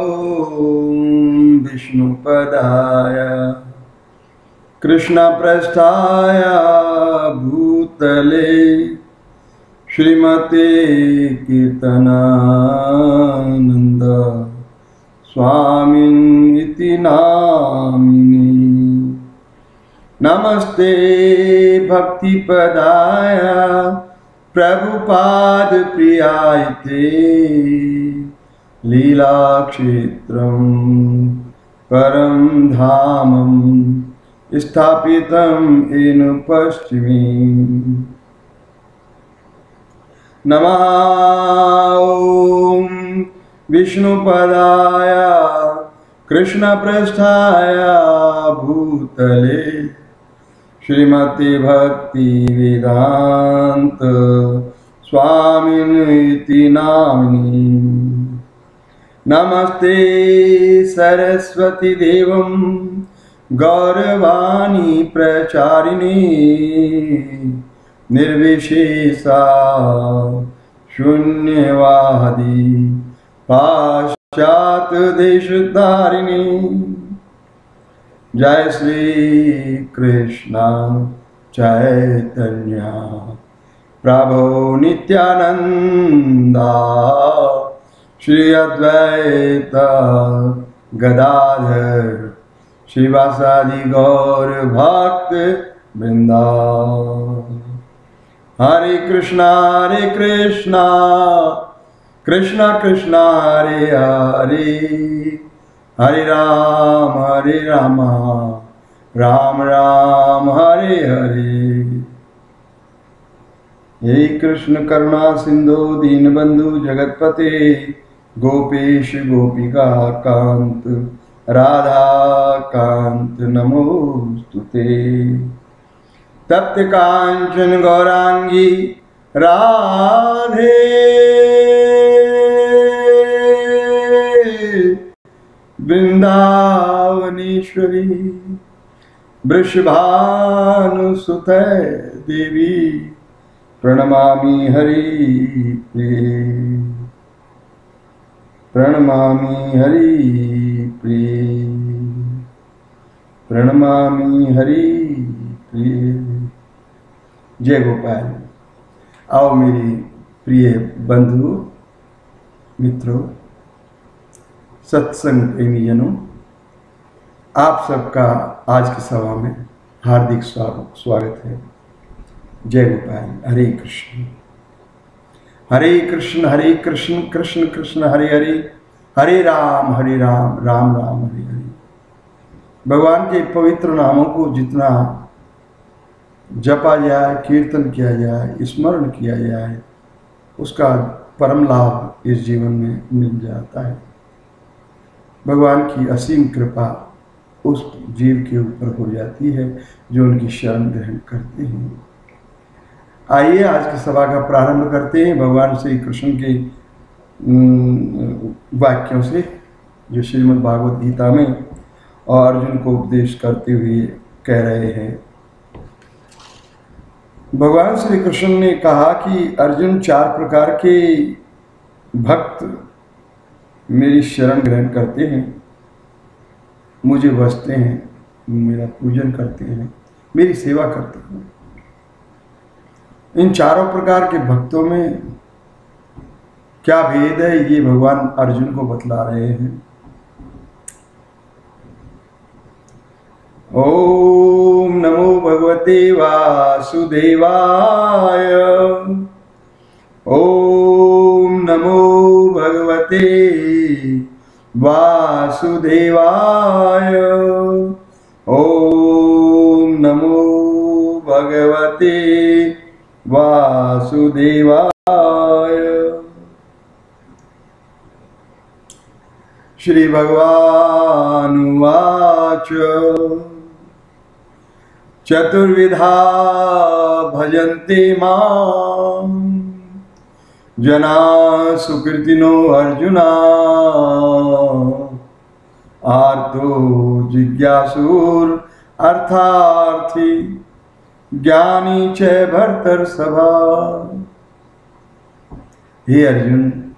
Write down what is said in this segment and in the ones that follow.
ॐ विष्णुपदाय। कृष्णप्रस्थाय भूतले। श्रीमते कीर्तनानन्द स्वामिन् इति नामिनि। नमस्ते भक्तिपदाय प्रभुपादप्रियाय ते लीलाक्षेत्रं परं धामं स्थापितं येन पश्चिमे। नमः ॐ विष्णुपदाय, कृष्णपृष्ठाय भूतले। श्रीमती भक्ति वेदांत स्वामिनिति नामिनी। नमस्ते सरस्वती देवं गौरवाणी प्रचारिणी। निर्विशेषा शून्यवादी पाश्चात देशधारिणी। जय श्री कृष्ण चैतन्य, प्रभो नित्यानंदा श्री अद्वैत गदाधर शिवासादि गौर भक्त वृंदा। हरे कृष्णा हरे कृष्णा कृष्णा कृष्णा, हरे हरे। हरे राम हरे राम राम राम, हरे हरे। हे कृष्ण करुणा सिंधु, दीनबंधु, जगतपते गोपेश गोपिका कांत राधा कांत नमोस्तुते तप्त कांचन गौरांगी, राधे। वृंदावनेश्वरी वृषभानुसुत देवी, प्रणमामि हरि प्रिय प्रणमामि हरि प्रिय। प्रणमामि हरि प्रिय। जय गोपाल। आओ मेरे प्रिय बंधु, मित्रों, सत्संग प्रेमी जनों आप सबका आज की सभा में हार्दिक स्वागत है। जय गोपाल। हरे कृष्ण। हरे कृष्ण हरे कृष्ण कृष्ण कृष्ण, हरे हरे हरे राम हरे राम राम राम, हरे हरे। भगवान के पवित्र नामों को जितना जपा जाए, कीर्तन किया जाए, स्मरण किया जाए, उसका परम लाभ इस जीवन में मिल जाता है। भगवान की असीम कृपा उस जीव के ऊपर हो जाती है, जो उनकी शरण ग्रहण करते हैं। आइए, आज की सभा का प्रारंभ करते हैं। भगवान श्री कृष्ण के वाक्यों से, जो श्रीमद् भागवत गीता में और अर्जुन को उपदेश करते हुए कह रहे हैं। भगवान श्री कृष्ण ने कहा कि, अर्जुन, चार प्रकार के भक्त मेरी शरण ग्रहण करते हैं। मुझे बसते हैं, मेरा पूजन करते हैं, मेरी सेवा करते हैं। इन चारों प्रकार के भक्तों में क्या भेद है? ये भगवान अर्जुन को बतला रहे हैं। ओम नमो भगवते वासुदेवाय। ओम नमो भगवते वासुदेवाय। ओम नमो भगवते वासुदेवाय। श्री भगवानुवाच चतुर्विधा भजन्ते माँ जना सुकृतिनो अर्जुना। आर्तो जिज्ञासुर अर्थार्थी ज्ञानी च भरतर सभा। हे अर्जुन,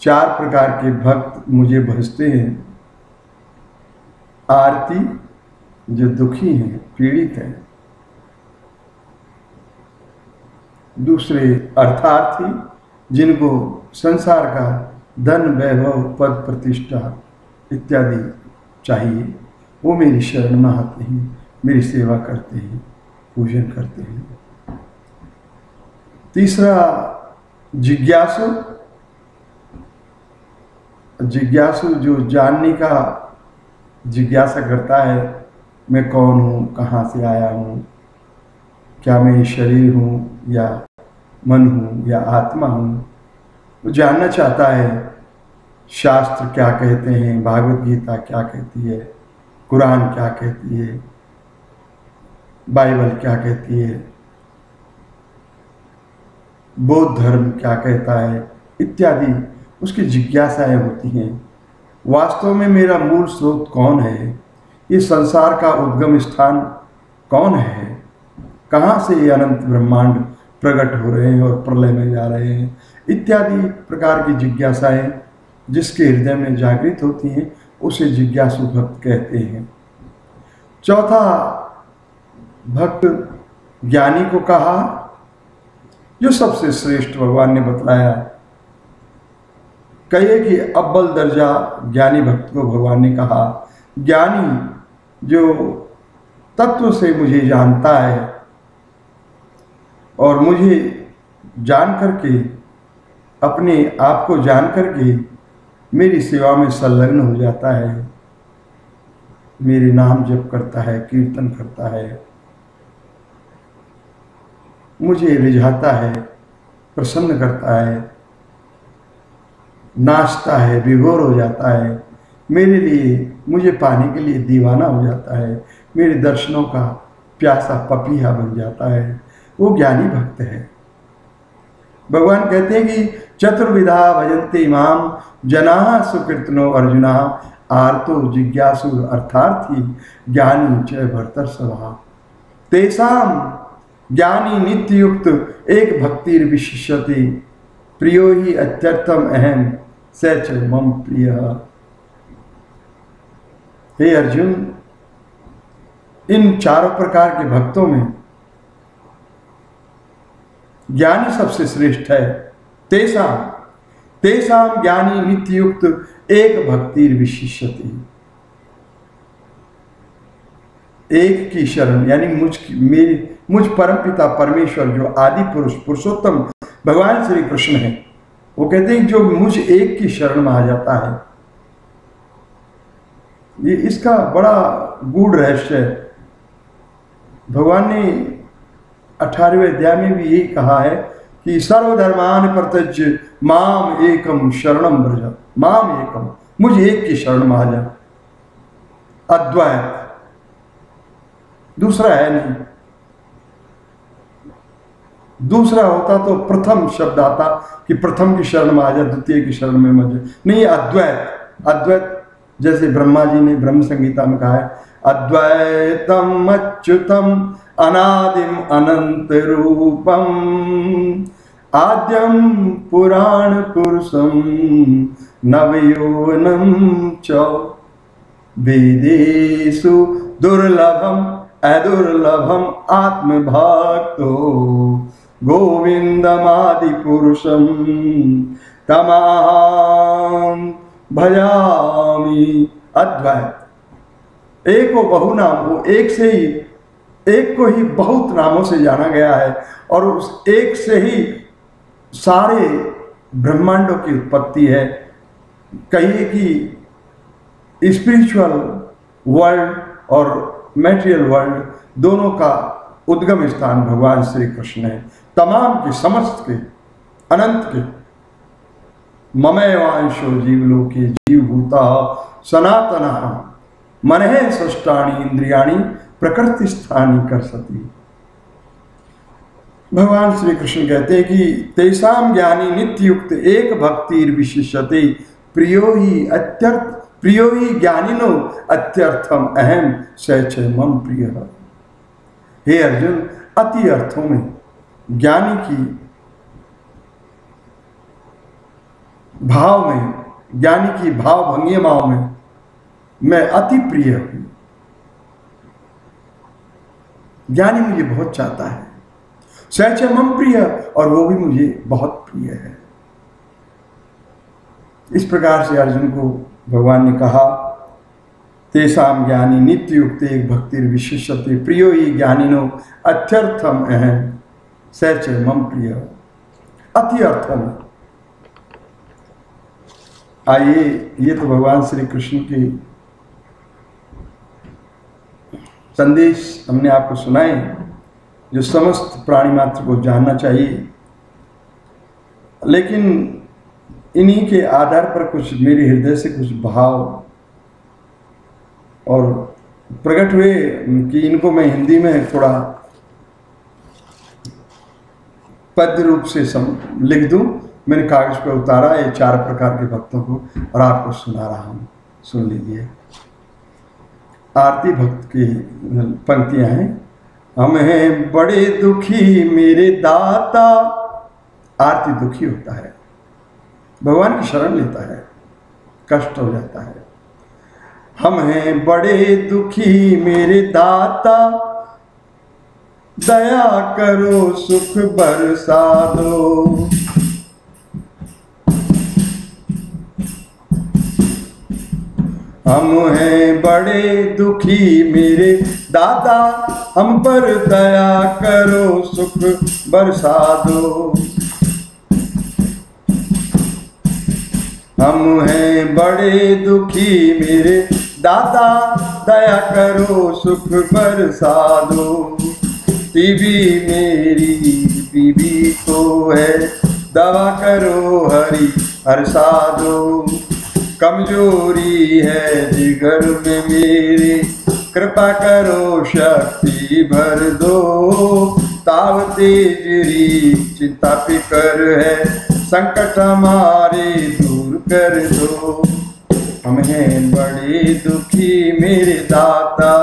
चार प्रकार के भक्त मुझे भजते हैं। आरती, जो दुखी हैं, पीड़ित हैं। दूसरे अर्थार्थी, जिनको संसार का धन, वैभव, पद प्रतिष्ठा इत्यादि चाहिए, वो मेरी शरण में आते हैं, मेरी सेवा करते हैं। पूजन करते हैं। तीसरा, जिज्ञासु। जिज्ञासु जो जानने का जिज्ञासा करता है, मैं कौन हूँ, कहाँ से आया हूँ, क्या मैं शरीर हूँ, या मन हूँ, या आत्मा हूँ, वो जानना चाहता है, शास्त्र क्या कहते हैं, भागवत गीता क्या कहती है, कुरान क्या कहती है बाइबल क्या कहती है? बौद्ध धर्म क्या कहता है? इत्यादि उसकी जिज्ञासाएँ होती हैं। वास्तव में मेरा मूल स्रोत कौन है? ये संसार का उद्गम स्थान कौन है? कहाँ से ये अनंत ब्रह्मांड प्रकट हो रहे हैं और प्रलय में जा रहे हैं? इत्यादि प्रकार की जिज्ञासाएँ जिसके हृदय में जागृत होती हैं, उसे जिज्ञासु भक्त कहते हैं। चौथा भक्त ज्ञानी को कहा जो सबसे श्रेष्ठ भगवान ने बतलाया कहिए कि अव्वल दर्जा ज्ञानी भक्त को भगवान ने कहा, ज्ञानी जो तत्व से मुझे जानता है और मुझे जान करके, अपने आप को जान करके मेरी सेवा में संलग्न हो जाता है। मेरे नाम जप करता है, कीर्तन करता है मुझे रिझाता है, प्रसन्न करता है, नाचता है विभोर हो जाता है। मेरे लिए, मुझे पाने के लिए दीवाना हो जाता है। मेरे दर्शनों का प्यासा पपीहा बन जाता है। वो ज्ञानी भक्त है। भगवान कहते हैं कि, चतुर्विधा भजनते इमाम जना सुकृतनो अर्जुना, आर्तो जिज्ञासु अर्थार्थी, ज्ञानी च भरतर सभा तेसाम ज्ञानी नित्य युक्त एक भक्तिर विशिष्यति। प्रियो ही अत्यर्थम अहम। सच मम प्रिय। हे अर्जुन, इन चारों प्रकार के भक्तों में ज्ञानी सबसे श्रेष्ठ है। तेसा तेसा ज्ञानी नित्य युक्त एक भक्ति विशिष्यति। एक की शरण, यानी मुझ मेरी मुझ परम पिता परमेश्वर, जो आदि पुरुष, पुरुषोत्तम भगवान श्री कृष्ण है, वो कहते हैं, जो मुझ एक की शरण में आ जाता है। ये इसका बड़ा गूढ़ रहस्य है। भगवान ने अठारहवें अध्याय में भी यही कहा है कि सर्वधर्मान प्रत्यज माम एकम शरणम ब्रज माम एकम, मुझ एक की शरण में आ जा अद्वैत। दूसरा है नहीं। दूसरा होता तो प्रथम शब्द आता कि प्रथम की शरण में आ जा द्वितीय की शरण में मत नहीं, अद्वैत। अद्वैत, जैसे ब्रह्मा जी ने ब्रह्म संगीता में कहा है, अद्वैतम अच्युतम अनादिम अनंत रूपम आद्यम पुराण पुरुषम नवयोनम च वेदेशु दुर्लभम अदुर्लभम आत्मभक्तो। गोविंदमादि पुरुषम तमाम भजामी अद्वैत। एक को बहु नाम वो एक से ही, एक को ही बहुत नामों से जाना गया है और उस एक से ही सारे ब्रह्मांडों की उत्पत्ति है। कहिए कि स्पिरिचुअल वर्ल्ड और मेटेरियल वर्ल्ड दोनों का उद्गम स्थान भगवान श्री कृष्ण है। तमाम के, समस्त के, अनंत के। ममैवांशो जीवलोके जीवभूता सनातना। मन है सृष्टाणी इंद्रियाणी प्रकृति स्थानी कर सती। भगवान श्री कृष्ण कहते हैं कि तेसाम ज्ञानी नित्य युक्त एक भक्ति विशिष्यते, प्रियो ही अत्यर्थ, प्रियो ही ज्ञानिनो अत्यर्थम अहम सच मम प्रिय। हे अर्जुन, अति अर्थों में ज्ञानी की भाव में, ज्ञानी की भाव भंगिमाओं में मैं अति प्रिय हूँ। ज्ञानी मुझे बहुत चाहता है। सहच मम प्रिय, और वो भी मुझे बहुत प्रिय है। इस प्रकार से अर्जुन को भगवान ने कहा, तेसाम ज्ञानी नित्य युक्त एक भक्ति विशेषते प्रियो ही ज्ञानिनो अत्यर्थम अहम। सच मम प्रिय अति अर्थम आइए ये तो भगवान श्री कृष्ण की संदेश हमने आपको सुनाए जो समस्त प्राणी मात्र को जानना चाहिए लेकिन इन्हीं के आधार पर कुछ मेरे हृदय से कुछ भाव और प्रकट हुए कि इनको मैं हिंदी में थोड़ा पद्य रूप से सम लिख दूँ। मैंने कागज़ पर उतारा ये चार प्रकार के भक्तों को और आपको सुना रहा हूँ। सुन लीजिए। आरती भक्त की पंक्तियाँ हैं। हम हैं बड़े दुखी मेरे दाता। आरती दुखी होता है। भगवान की शरण लेता है। कष्ट हो जाता है। हम हैं बड़े दुखी मेरे दाता। दया करो, सुख बरसा दो हम हैं बड़े दुखी मेरे दादा हम पर दया करो, सुख बरसा दो हम हैं बड़े दुखी मेरे दादा दया करो, सुख बरसा दो बीबी मेरी बीबी को है। दवा करो हरी हरसा दो कमज़ोरी है जिगर में मेरी। कृपा करो शक्ति भर दो। ताव तेजरी चिंता फिकर है। संकट हमारे दूर कर दो। हम हैं बड़े दुखी मेरे दाता।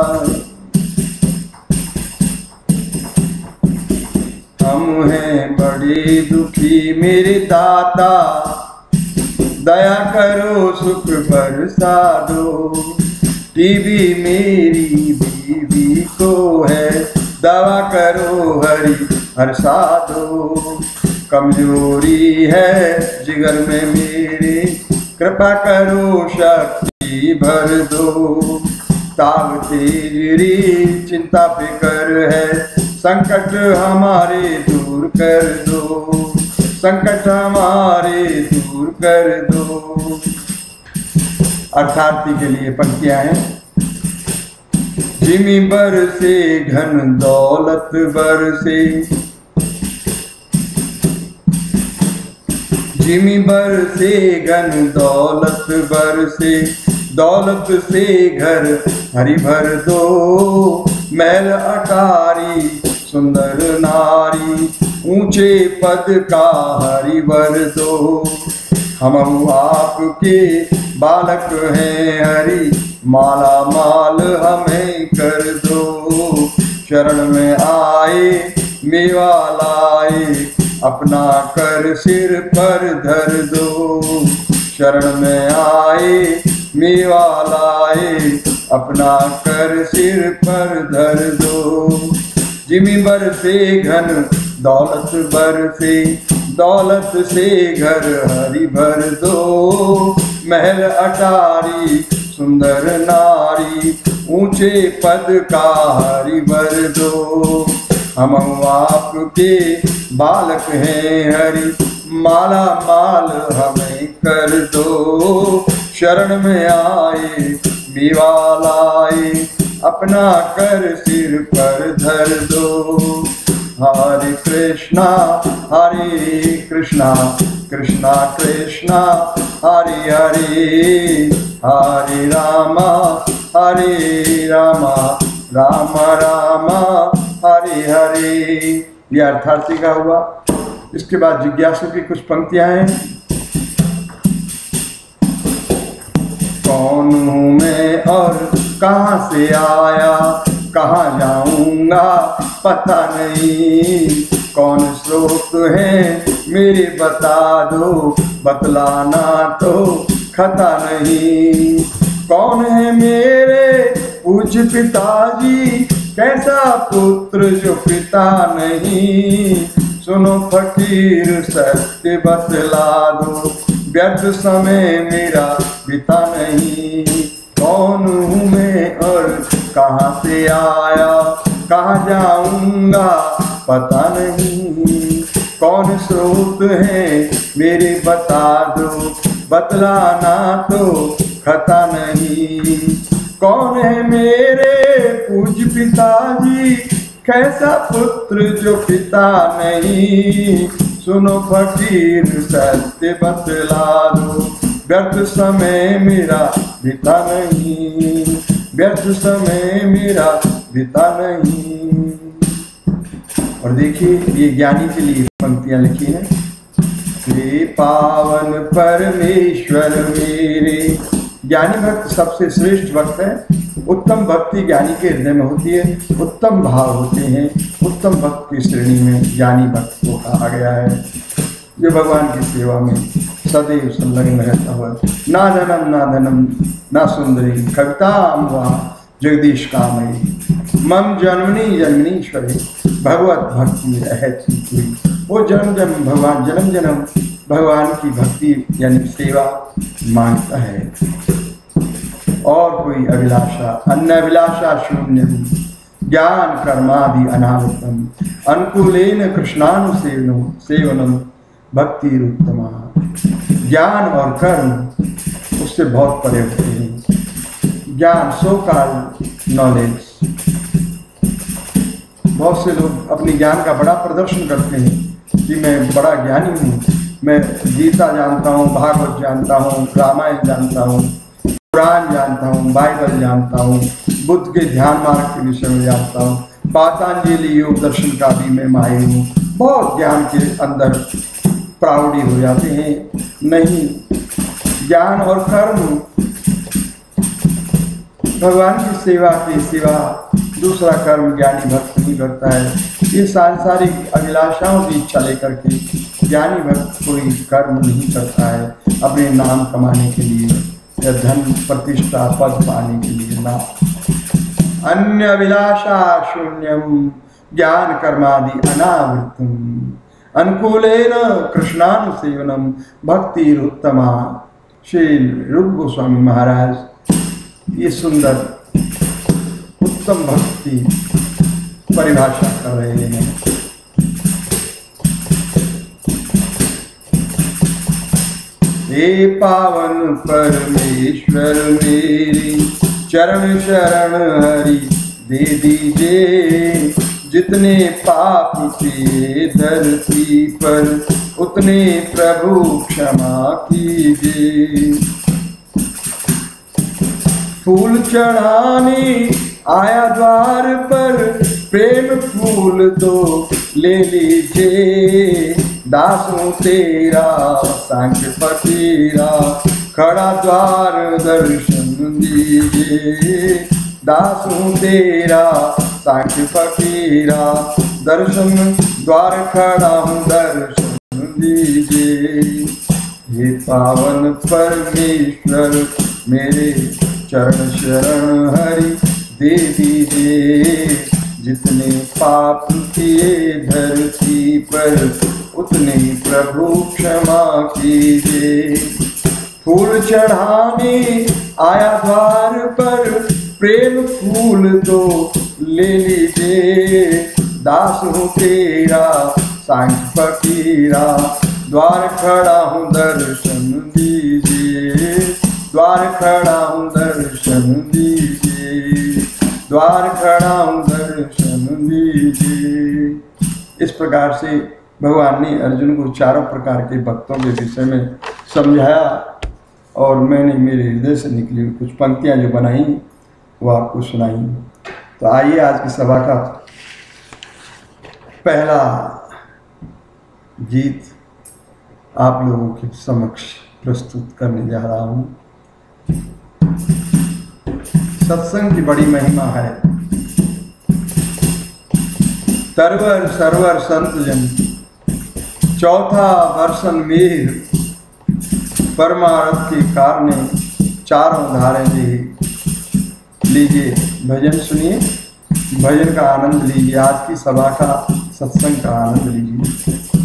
हम हैं बड़े दुखी। मेरे दाता, दया करो, सुख बरसा दो टीवी मेरी बीवी को है, दवा करो, हरी हरसा दो कमज़ोरी है, जिगर में मेरे। कृपा करो, शक्ति भर दो। ताव तेरी चिंता फिकर है। संकट हमारे दूर कर दो। संकट हमारे दूर कर दो। अर्थार्थी के लिए पंक्तियाँ हैं। जिमी बर से, घन दौलत बर से। जिमी बर से, घन दौलत बर से। दौलत से घर हरी भर दो। मैल अटारी, सुंदर नारी, ऊँचे पद का हरि भर दो हम आपके बालक हैं, हरि, माला माल हमें कर दो। शरण में आए, मेवा लाए, अपना कर सिर पर धर दो। शरण में आए मेवा लाए अपना कर सिर पर धर दो। जिमी बर से घन, दौलत बर से दौलत से घर हरि भर दो। महल अटारी, सुंदर नारी, ऊँचे पद का हरि भर दो। हम आपके बालक हैं, हरि। माला माल हमें कर दो। शरण में आए मेवा लाए। अपना कर सिर पर धर दो। हरे कृष्णा हरे कृष्णा। कृष्णा कृष्णा। हरे हरे। हरे रामा हरे रामा। राम, रामा। हरे हरे। ये अर्थार्थी का हुआ। इसके बाद जिज्ञासु की कुछ पंक्तियाँ हैं। कौन हूँ मैं और कहाँ से आया? कहाँ जाऊँगा? पता नहीं। कौन स्रोत है? मेरे बता दो। बतलाना तो खता नहीं। कौन है मेरे? पूज पिताजी। कैसा पुत्र जो पिता नहीं? सुनो फकीर, सत्य बतला दो। व्यर्थ समय मेरा पिता नहीं। कौन हूँ मैं और कहाँ से आया? कहाँ जाऊँगा पता नहीं। कौन स्रोत है मेरे बता दो। बतलाना तो खता नहीं। कौन है मेरे पूज पिताजी? कैसा पुत्र जो पिता नहीं? सुनो फकीर, सत्य बतला दो। व्यर्थ समय मेरा बिता नहीं। व्यर्थ समय मेरा बिता नहीं। और देखिए, ये ज्ञानी के लिए पंक्तियाँ लिखी हैं। पावन परमेश्वर मेरे ज्ञानी भक्त सबसे श्रेष्ठ भक्त है। उत्तम भक्ति ज्ञानी के हृदय में होती है। उत्तम भाव होते हैं। उत्तम भक्त की श्रेणी में ज्ञानी भक्त को कहा गया है। जो भगवान की सेवा में सदैव संलग्न रहता हुआ। ना धनम ना धनम ना सुंदरी कविता हुआ जगदीश कामयी। मम जन्मनी जन्मनीश्वरी, भगवत भक्ति रहती वो जन्म जन्म भगवान, जन्म जन्म भगवान की भक्ति यानी सेवा माँगता है। और कोई अभिलाषा, अन्य अभिलाषा शून्य ज्ञान कर्मादि अनावृतम, अनुकूलेन कृष्णानुसेवनम सेवनम भक्ति उत्तमा ज्ञान और कर्म उससे बहुत परे होते हैं। ज्ञान सो काल नॉलेज बहुत से लोग अपने ज्ञान का बड़ा प्रदर्शन करते हैं कि मैं बड़ा ज्ञानी हूँ, मैं गीता जानता हूँ, भागवत जानता हूँ, रामायण जानता हूँ कुरान जानता हूँ, बाइबल जानता हूँ, बुद्ध के ध्यान मार्ग के विषय में जानता हूँ, पातांजलि योग दर्शन का भी मैं माहिर हूँ। बहुत ज्ञान के अंदर प्राउडी हो जाते हैं। नहीं ज्ञान और कर्म भगवान की सेवा के सिवा दूसरा कर्म ज्ञानी भक्त नहीं करता है। ये सांसारिक अभिलाषाओं की इच्छा लेकर के ज्ञानी भक्त कोई कर्म नहीं करता है अपने नाम कमाने के लिए या धन प्रतिष्ठा, पद पाने के लिए ना। अन्य अभिलाषा शून्यम, ज्ञान कर्मादि अनावृतम अनुकूलेन कृष्णानुसेवनम भक्ति उत्तमा श्री रूप गोस्वामी महाराज ये सुंदर, उत्तम भक्ति परिभाषा कर रहे हैं। हे पावन परमेश्वर मेरी, चरण शरण हरि दे दीजिए। जितने पाप किए धरती पर, उतने प्रभु क्षमा कीजिए। फूल चढ़ाने आया द्वार पर, प्रेम फूल तो ले लीजिए। दासों तेरा सांख फकीरा, खड़ा द्वार दर्शन दीजिए। दासों तेरा साक्षी फकीरा, दर्शन द्वार खड़ा हूँ, दर्शन दीजिए। हे पावन परमेश्वर, मेरे चरण शरण हरि दे दीजिए जितने पाप किए धरती पर, उतने प्रभु क्षमा कीजिए। फूल चढ़ाने आया द्वार पर, प्रेम फूल तो ले लीजिए। दास हूँ तेरा सांख फकीरा, द्वार खड़ा हूँ दर्शन दीजिए। द्वार खड़ा हूँ दर्शन दीजिए। द्वार खड़ा हूँ दर्शन दीजिए। इस प्रकार से भगवान ने अर्जुन को चारों प्रकार के भक्तों के विषय में समझाया और मैंने मेरे हृदय से निकली कुछ पंक्तियाँ जो बनाई, वो आपको सुनाई। तो आइए आज की सभा का पहला गीत आप लोगों के समक्ष प्रस्तुत करने जा रहा हूँ। सत्संग की बड़ी महिमा है। तरवर सरवर संत जन चौथा वर्षन मीर परमारथ के कारण चारों धारे जी। लीजिए भजन सुनिए, भजन का आनंद लीजिए, आज की सभा का सत्संग का आनंद लीजिए।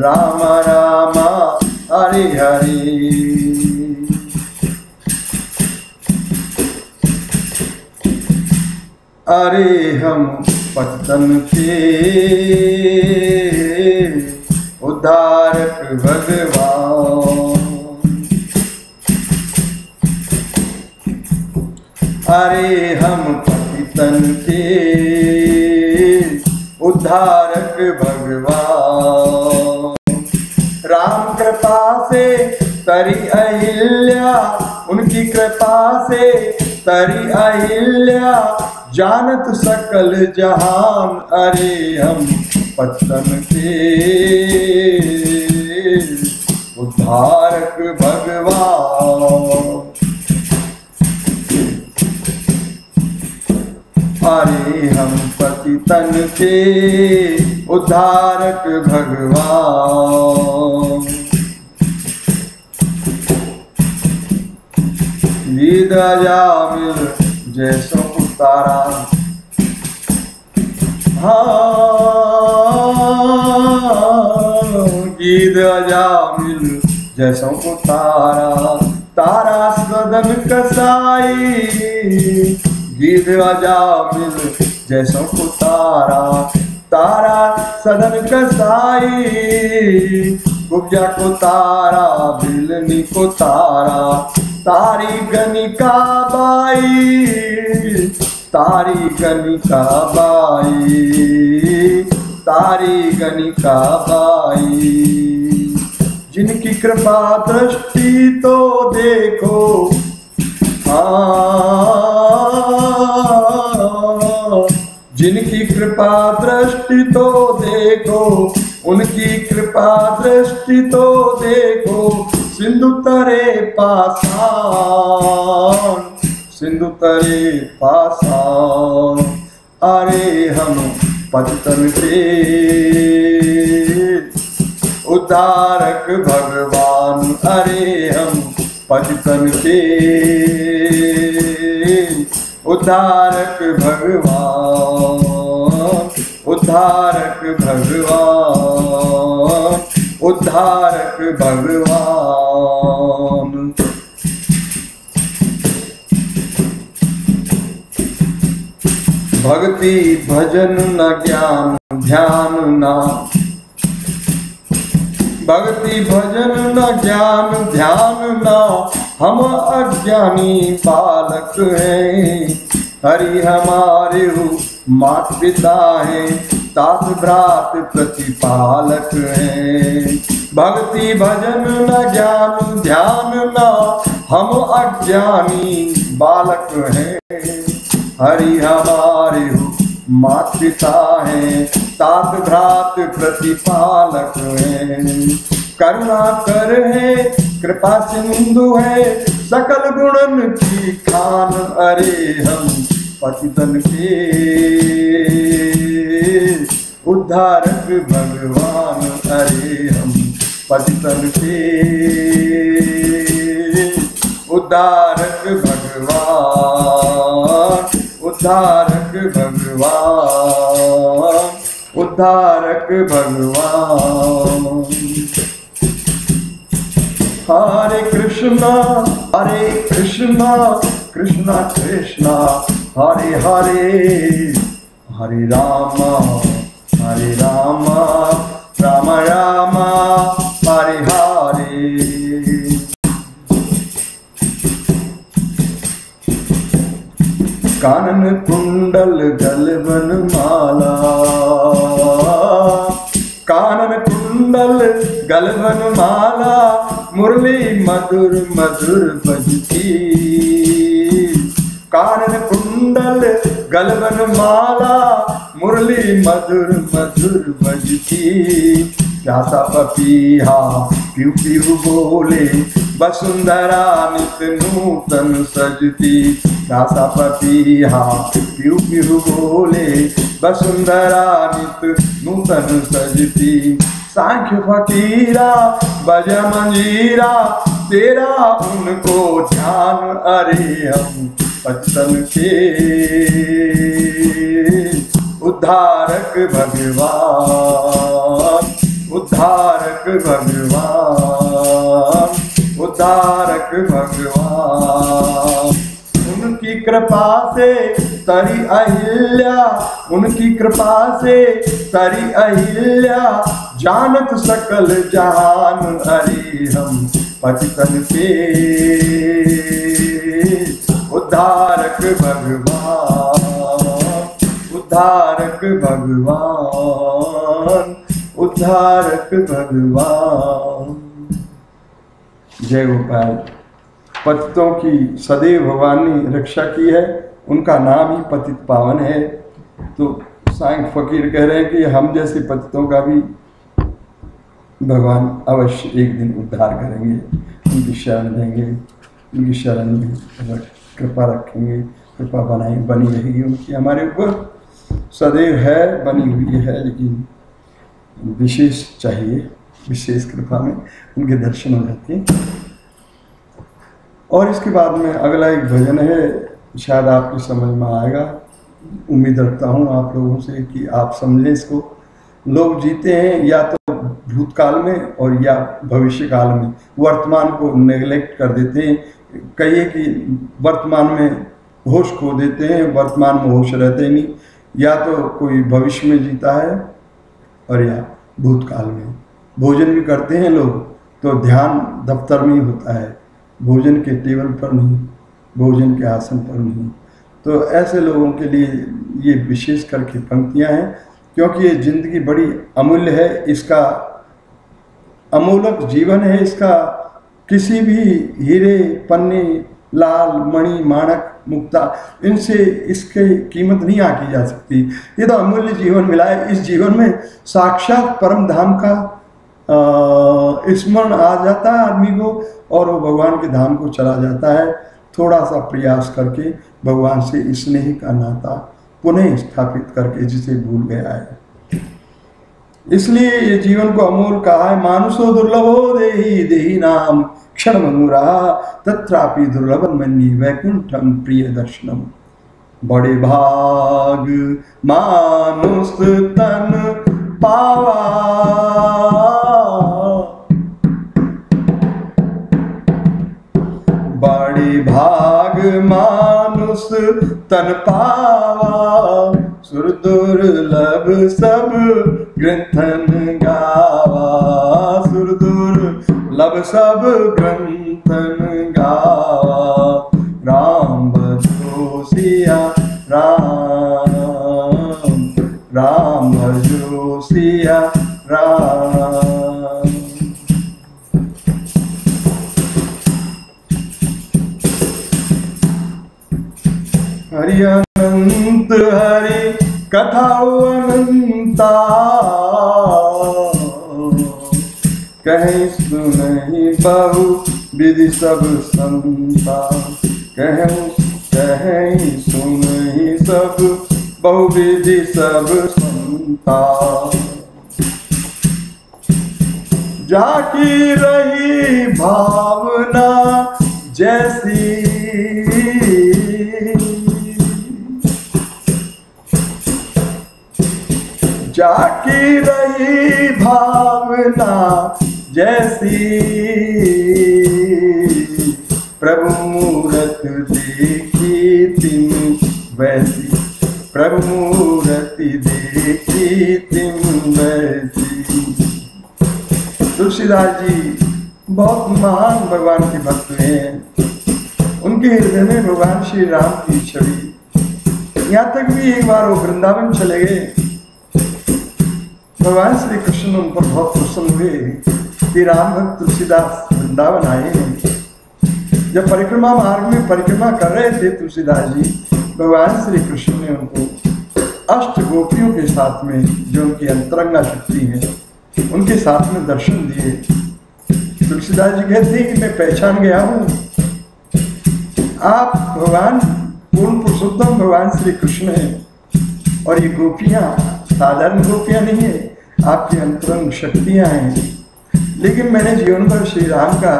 राम राम, हरे हरे। अरे हम पतन के उद्धारक भगवान। अरे हम पतितन के उद्धारक भगवान। राम कृपा से तरी अहिल्या, उनकी कृपा से तरी अहिल्या, जानत सकल जहान, अरे हम पतन के। उद्धारक भगवान। अरे हम पतितन के उद्धारक भगवान। जामिल जैसो उतारा हाँ गीत जामिल जैसो उतारा तारा सदन कसाई। गीत जामिल जैसो उतारा तारा सदन कसाई। गुब्जा को तारा बिलनी को तारा, तारी गनिका बाई, तारी गनिका बाई, तारी गनिका बाई। जिनकी कृपा दृष्टि तो देखो हाँ। जिनकी कृपा दृष्टि तो देखो, उनकी कृपा दृष्टि तो देखो, सिंधु तरे पासान सिंधु तरे पासान अरे हम पतितन के उद्धारक भगवान, अरे हम पतितन के उद्धारक भगवान उद्धारक भगवान उद्धारक भगवान। भक्ति भजन न ज्ञान ध्यान न भक्ति भजन न ज्ञान ध्यान न। हम अज्ञानी बालक हैं। हरि हमारे मात पिता हैं। तात भ्रात प्रतिपालक हैं। भक्ति भजन न ज्ञान ध्यान न। हम अज्ञानी बालक हैं। हरि हमारे मात पिता है, तात भ्रात प्रतिपालक है। करुणा कर है, कृपा सिंधु है, सकल गुणन की खान। अरे हम पतितन के। उद्धारक भगवान, अरे हम पतितन के। उद्धारक भगवान उद्धारक भगवान। उद्धारक भगवान। हरे कृष्णा हरे कृष्णा कृष्णा कृष्णा, हरे हरे हरे राम हरे राम राम राम। कानन कुंडल गलबन माला। कानन कुंडल गलबन माला, मुरली मधुर मधुर बजती। कानन कुंडल गलबन माला, मुरली मधुर मधुर बजती। प्यासा पपीहा प्यू प्यू बोले, वसुंधरा नित नूतन सजती। प्यासा पपीहा प्यू प्यू बोले वसुंधरा नित नूतन सजती। सांख्य फकीरा बज मंजीरा, तेरा उनको ध्यान अरे हम पचन के। उद्धारक भगवान उद्धारक भगवान उद्धारक भगवान। उनकी कृपा से तरी अहिल्या, उनकी कृपा से तरी अहिल्या। जानत सकल जहान हरि हम पतितन के उद्धारक भगवान उद्धारक भगवान उद्धारक भगवान। जय गोपाल। पतितों की सदैव भगवान ने रक्षा की है, उनका नाम ही पतित पावन है। तो सांग फकीर कह रहे हैं कि हम जैसे पतितों का भी भगवान अवश्य एक दिन उद्धार करेंगे, उनकी शरण देंगे, उनकी शरण में कृपा रखेंगे, कृपा बनाई, बनी रहेगी उनकी। हमारे ऊपर सदैव है, बनी हुई है, लेकिन विशेष चाहिए, विशेष कृपा में उनके दर्शन हो जाते हैं। और इसके बाद में अगला एक भजन है, शायद आपकी समझ में आएगा। उम्मीद रखता हूँ आप लोगों से कि आप समझें इसको। लोग जीते हैं या तो भूतकाल में और या भविष्य काल में। वर्तमान को नेग्लेक्ट कर देते हैं। कहिए कि वर्तमान में होश खो देते हैं, वर्तमान में होश रहते नहीं। या तो कोई भविष्य में जीता है और या भूतकाल में। भोजन भी करते हैं लोग तो ध्यान दफ्तर में ही होता है। भोजन के टेबल पर नहीं, भोजन के आसन पर नहीं। तो ऐसे लोगों के लिए ये विशेष करके पंक्तियाँ हैं, क्योंकि ये ज़िंदगी बड़ी अमूल्य है, इसका अमूलक जीवन है, इसका किसी भी हीरे, पन्ने, लाल, मणि माणक मुक्ता, इनसे इसके कीमत नहीं आकी जा सकती। ये तो अमूल्य जीवन मिला है। इस जीवन में साक्षात परम धाम का स्मरण आ जाता है आदमी को और वो भगवान के धाम को चला जाता है। थोड़ा सा प्रयास करके भगवान से स्नेह का नाता पुनः स्थापित करके जिसे भूल गया है। इसलिए ये जीवन को अमूल कहा है मानुषो दुर्लभो देही देही नाम, क्षण मनुरा तथापि दुर्लभ मन्नी वैकुंठम प्रिय दर्शनम बड़े भाग मानुष तन पावा। मानुष तन पावा सुर दुर्लभ सब ग्रंथन गावा सुर दुर्लभ सब ग्रंथन गावा राम भजो राम राम भजो राम हरि अनंत हरि, कथा अनंता। कहीं सुनहि बहु विधि सब संता। कहूँ कहीं सुनहि सब बहु विधि सब संता। जाकी रही भावना जैसी जाकी रही भावना जैसी। प्रभु मूरत देखी तिम वैसी। प्रभु मूर्ति देखी तिम वैसी। तुलसीदास जी, बहुत महान भगवान के भक्त हैं। उनके हृदय में भगवान श्री राम की छवि। यहाँ तक भी एक बार वो वृंदावन चले गए। भगवान श्री कृष्ण उन पर बहुत प्रसन्न हुए। कि राम भक्त तुलसीदास वृंदावन आए हैं। जब परिक्रमा मार्ग में परिक्रमा कर रहे थे तुलसीदास जी, भगवान श्री कृष्ण ने उनको अष्ट गोपियों के साथ में, जो उनकी अंतरंगा शक्ति है, उनके साथ में दर्शन दिए। तुलसीदास जी कहते हैं कि मैं पहचान गया हूँ। आप भगवान पूर्ण पुरुषोत्तम भगवान श्री कृष्ण हैं और ये गोपियाँ साधारण गोपियाँ नहीं है, आपकी अंतरंग शक्तियाँ हैं। लेकिन मैंने जीवन भर श्री राम का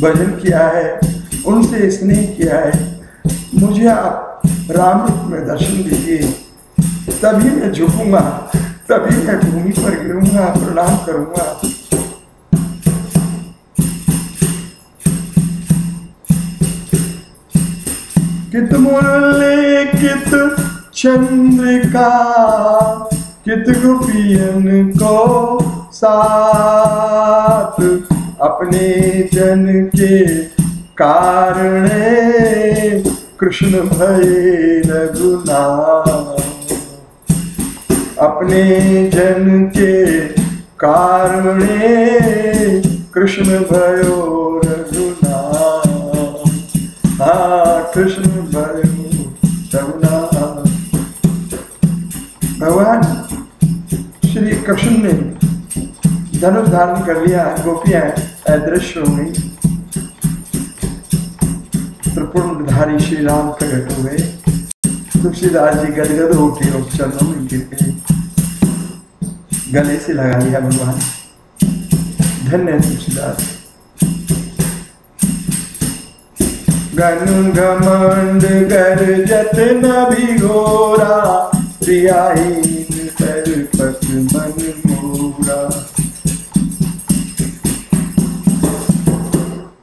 भजन किया है, उनसे स्नेह किया है। मुझे आप राम रूप में दर्शन दीजिए। तभी मैं झुकूँगा, तभी मैं भूमि पर गिरूँगा, प्रणाम करूँगा। कित मुरली, कित चंद्रिका कित गोपियन को साथ अपने जन के कारण कृष्ण भय रघुनाथ। अपने जन के कारण कृष्ण भयो रघुनाथ। हाँ कृष्ण भयो रघुनाथ। भगवान। श्री कृष्ण ने धनुष धारण कर लिया, गोपियाँ अदृश्य हो गई त्रिपुरधारी श्री राम प्रकट हो गए तुलसीदास जी गदगद उठे और चरणों में गिर गए। गले से लगा लिया भगवान। धन्य तुलसीदास। गन घमंड गर जतन भी गोरा प्रियाहीन कर पत मन मोरा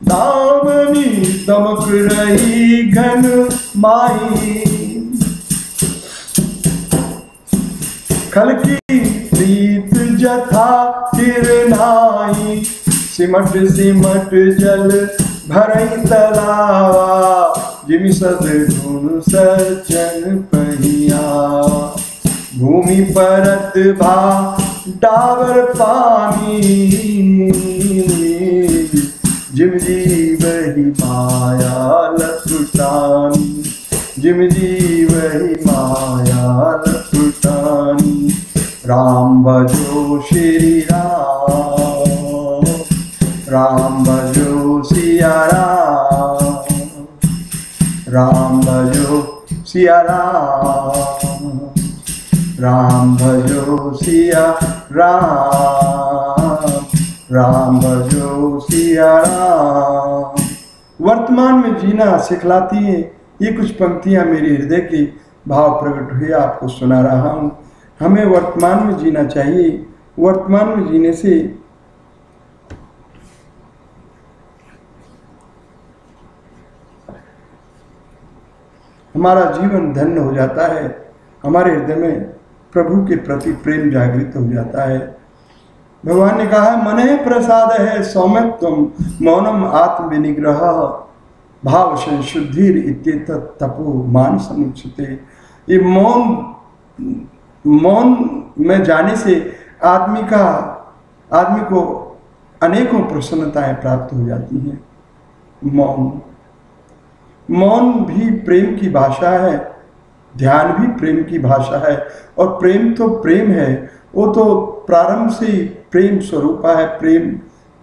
दामनी दमक रही घन माई खल की प्रीत जथा तिरनाई सिमट सिमट जल भरई तलावा जिमि सद गुण सज्जन पहिया भूमि परत भा, डावर पानी जिम जीव ही माया लुटानी जिम जीव ही माया लुटानी राम भजो श्री राम राम भजो सिया राम राम भजो सिया राम। राम भजो सिया राम राम भजो सिया राम। वर्तमान में जीना सिखलाती है, ये कुछ पंक्तियाँ मेरे हृदय के भाव प्रकट हुए, आपको सुना रहा हूँ। हमें वर्तमान में जीना चाहिए। वर्तमान में जीने से हमारा जीवन धन्य हो जाता है। हमारे हृदय में प्रभु के प्रति प्रेम जागृत हो जाता है। भगवान ने कहा, मन प्रसाद है सौम्यत्व, मौनम आत्म विनिग्रह भाव संशुद्धि तपो मान समुचित ये मौन मौन में जाने से आदमी का आदमी को अनेकों प्रसन्नताएँ प्राप्त हो जाती हैं। मौन मौन भी प्रेम की भाषा है। ध्यान भी प्रेम की भाषा है। और प्रेम तो प्रेम है, वो तो प्रारंभ से ही प्रेम स्वरूपा है, प्रेम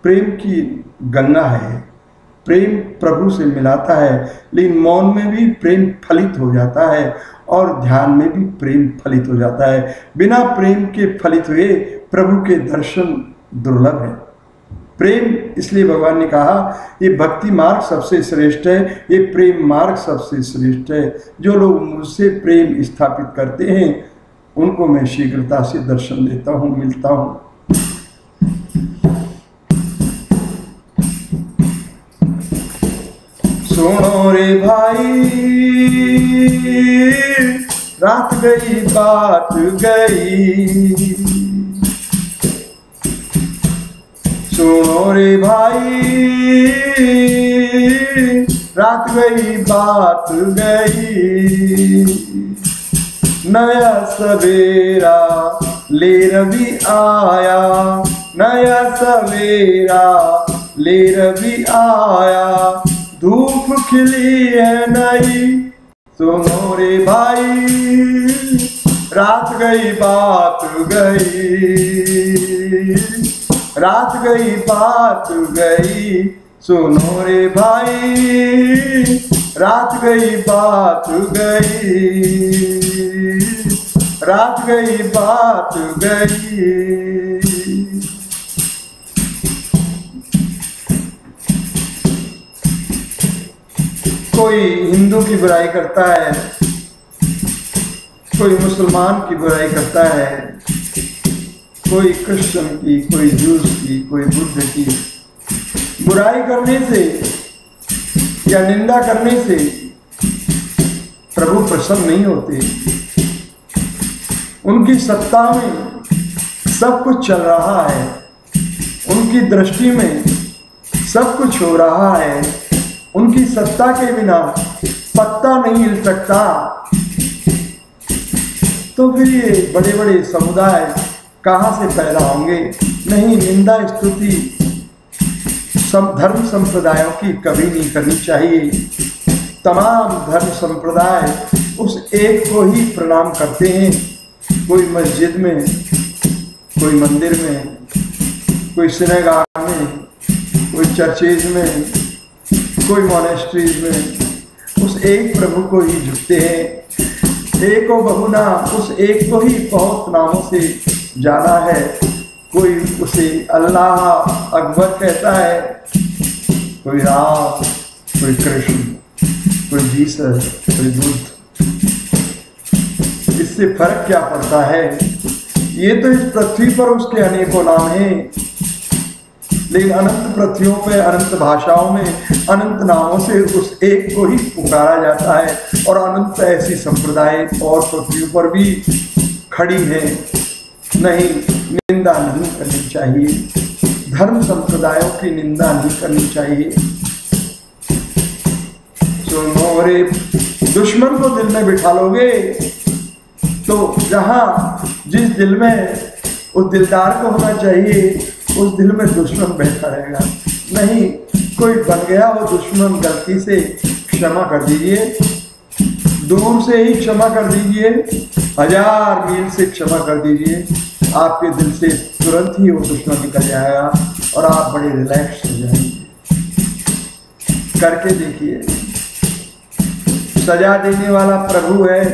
प्रेम की गंगा है। प्रेम प्रभु से मिलाता है, लेकिन मौन में भी प्रेम फलित हो जाता है और ध्यान में भी प्रेम फलित हो जाता है। बिना प्रेम के फलित हुए प्रभु के दर्शन दुर्लभ है। प्रेम, इसलिए भगवान ने कहा, ये भक्ति मार्ग सबसे श्रेष्ठ है, ये प्रेम मार्ग सबसे श्रेष्ठ है। जो लोग मुझसे प्रेम स्थापित करते हैं, उनको मैं शीघ्रता से दर्शन देता हूँ, मिलता हूँ। सुनो रे भाई, रात गई, बात गई। सुनो रे भाई, रात गई, बात गई। नया सवेरा ले रवि आया, नया सवेरा ले रवि आया। धूप खिली है नई, सुनो रे भाई, रात गई, बात गई। रात गई, बात गई। सुनो रे भाई, रात गई, बात गई। रात गई, बात गई। कोई हिंदू की बुराई करता है, कोई मुसलमान की बुराई करता है कोई क्रिश्चियन की, कोई जूस की, कोई बुद्ध की। बुराई करने से या निंदा करने से प्रभु प्रसन्न नहीं होते। उनकी सत्ता में सब कुछ चल रहा है। उनकी दृष्टि में सब कुछ हो रहा है। उनकी सत्ता के बिना पत्ता नहीं हिल सकता। तो फिर ये बड़े बड़े समुदाय कहाँ से पैदा होंगे? नहीं, निंदा, स्तुति। सम धर्म संप्रदायों की कभी नहीं करनी चाहिए। तमाम धर्म संप्रदाय उस एक को ही प्रणाम करते हैं। कोई मस्जिद में, कोई मंदिर में, कोई सिनेगार में, कोई चर्चेज में, कोई मोनेस्ट्रीज में उस एक प्रभु को ही झुकते हैं। एको बहुना उस एक को ही बहुत नामों से जाना है। कोई उसे अल्लाह अकबर कहता है, कोई राम, कोई कृष्ण, कोई जीसस, कोई बुद्ध। इससे फ़र्क क्या पड़ता है? ये तो इस पृथ्वी पर उसके अनेकों नाम हैं। लेकिन अनंत पृथ्वियों पे, अनंत भाषाओं में, अनंत नामों से उस एक को ही पुकारा जाता है। और अनंत ऐसी संप्रदाय और पृथ्वी पर भी खड़ी है। नहीं, निंदा नहीं करनी चाहिए। धर्म संप्रदायों की निंदा नहीं करनी चाहिए। सुनो रे दुश्मन को दिल में बिठा लोगे तो जहाँ जिस दिल में उस दिलदार को होना चाहिए, उस दिल में दुश्मन बैठा रहेगा। नहीं, कोई बन गया वो दुश्मन गलती से क्षमा कर दीजिए। दूर से ही क्षमा कर दीजिए। हज़ार मील से क्षमा कर दीजिए। आपके दिल से तुरंत ही वो दुश्मन निकल जाएगा और आप बड़े रिलैक्स हो जाएँगे। करके देखिए। सजा देने वाला प्रभु है,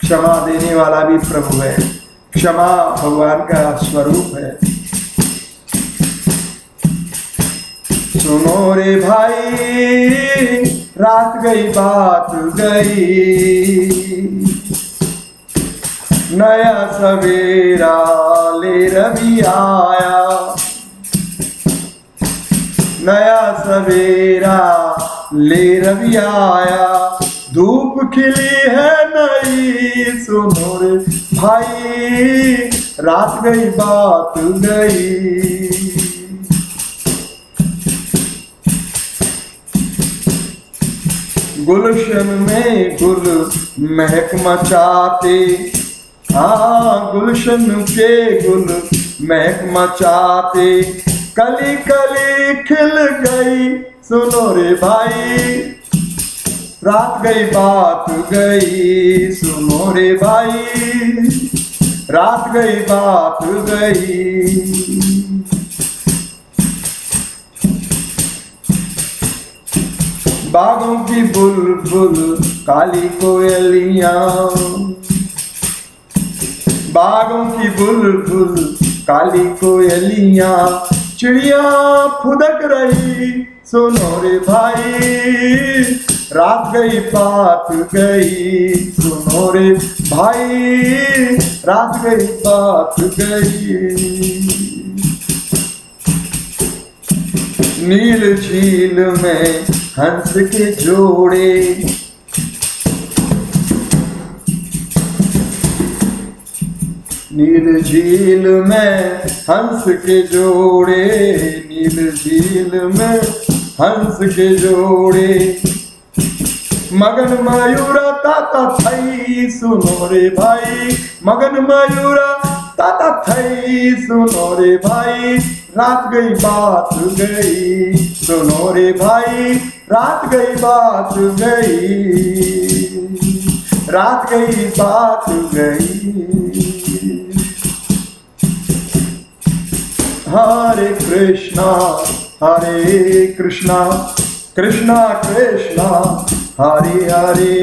क्षमा देने वाला भी प्रभु है, क्षमा भगवान का स्वरूप है। सुनो रे भाई रात गई, बात गई। नया सवेरा ले रवि आया। नया सवेरा ले रवि आया। धूप खिली है नई, सुनो भाई। रात गई, बात गई। गुलशन में गुल महक मचाते हाँ गुलशन के गुल महक मचाते कली कली खिल गई, सुनो रे भाई। रात गई, बात गई, सुनो रे भाई। रात गई, बात गई। बागों की बुलबुल, काली कोयलियाँ। बागों की बुलबुल, काली कोयलिया। चिड़िया फुदक रही, सुनो रे भाई। रात गई, बात गई, सुनो रे भाई। रात गई, बात गई। नील झील में हंस के जोड़े। नील झील में हंस के जोड़े, नील झील में हंस के जोड़े। मगन मयूरा ताता थई, सुनो रे भाई, मगन मयूरा। ताता थई सुनो रे भाई, रात गई बात गई। सुनो रे भाई, रात गई बात गई। रात गई बात गई। हरे कृष्णा हरे कृष्णा कृष्णा कृष्णा, हरे हरे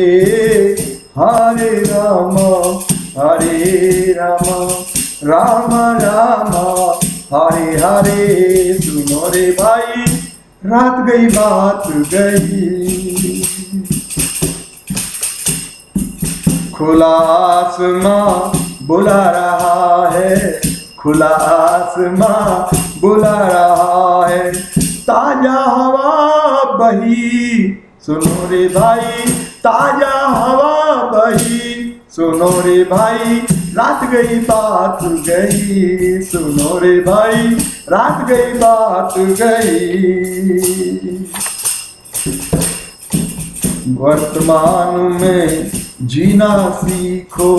हरे राम हरे राम। राम राम। हरे हरे, सुनो रे भाई। रात गई, बात गई। खुला आसमां बुला रहा है। खुला आसमां बुला रहा है। ताज़ा हवा बही, सुनो रे भाई। ताज़ा हवा बही, सुनो रे भाई। रात गई बात गई, सुनो रे भाई, रात गई बात गई। वर्तमान में जीना सीखो,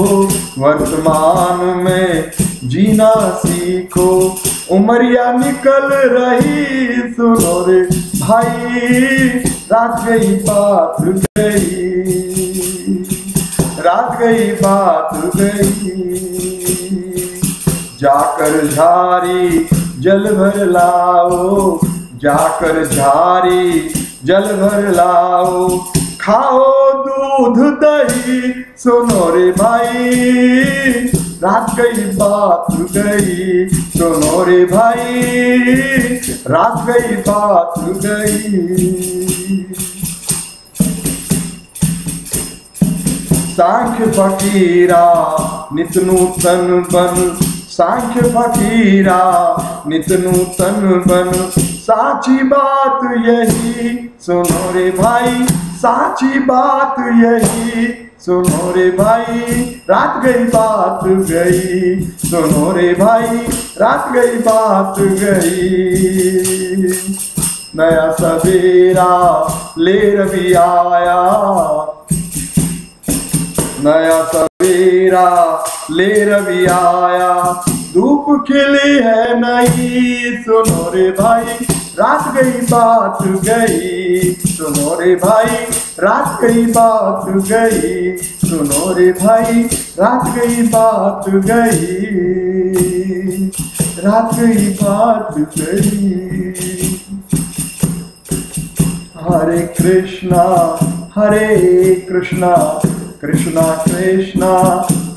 वर्तमान में जीना सीखो। उमरिया निकल रही, सुनो रे भाई, रात गई बात गई। रात गई, बात गई। जाकर झारी, जल भर लाओ। जाकर झारी, जल भर लाओ। खाओ दूध दही, सुनो रे भाई। रात गई, बात गई, सुनो रे भाई। रात गई, बात गई। सांख्य फकीरा नित नूतन बन। सांख्य फकीरा नित नूतन बन। साची बात यही, सुनो रे भाई। साची बात यही, सुनो रे भाई। रात गई बात गई, सुनो रे भाई। रात गई बात गई। नया सवेरा, ले रवि आया। नया सवेरा ले रवि आया। धूप खिली है नहीं सुनो रे भाई, रात गई बात गई। सुनो रे भाई, रात गई बात गई। सुनो रे भाई, रात गई बात गई। रात गई बात गई। हरे कृष्णा हरे कृष्णा। कृष्णा कृष्णा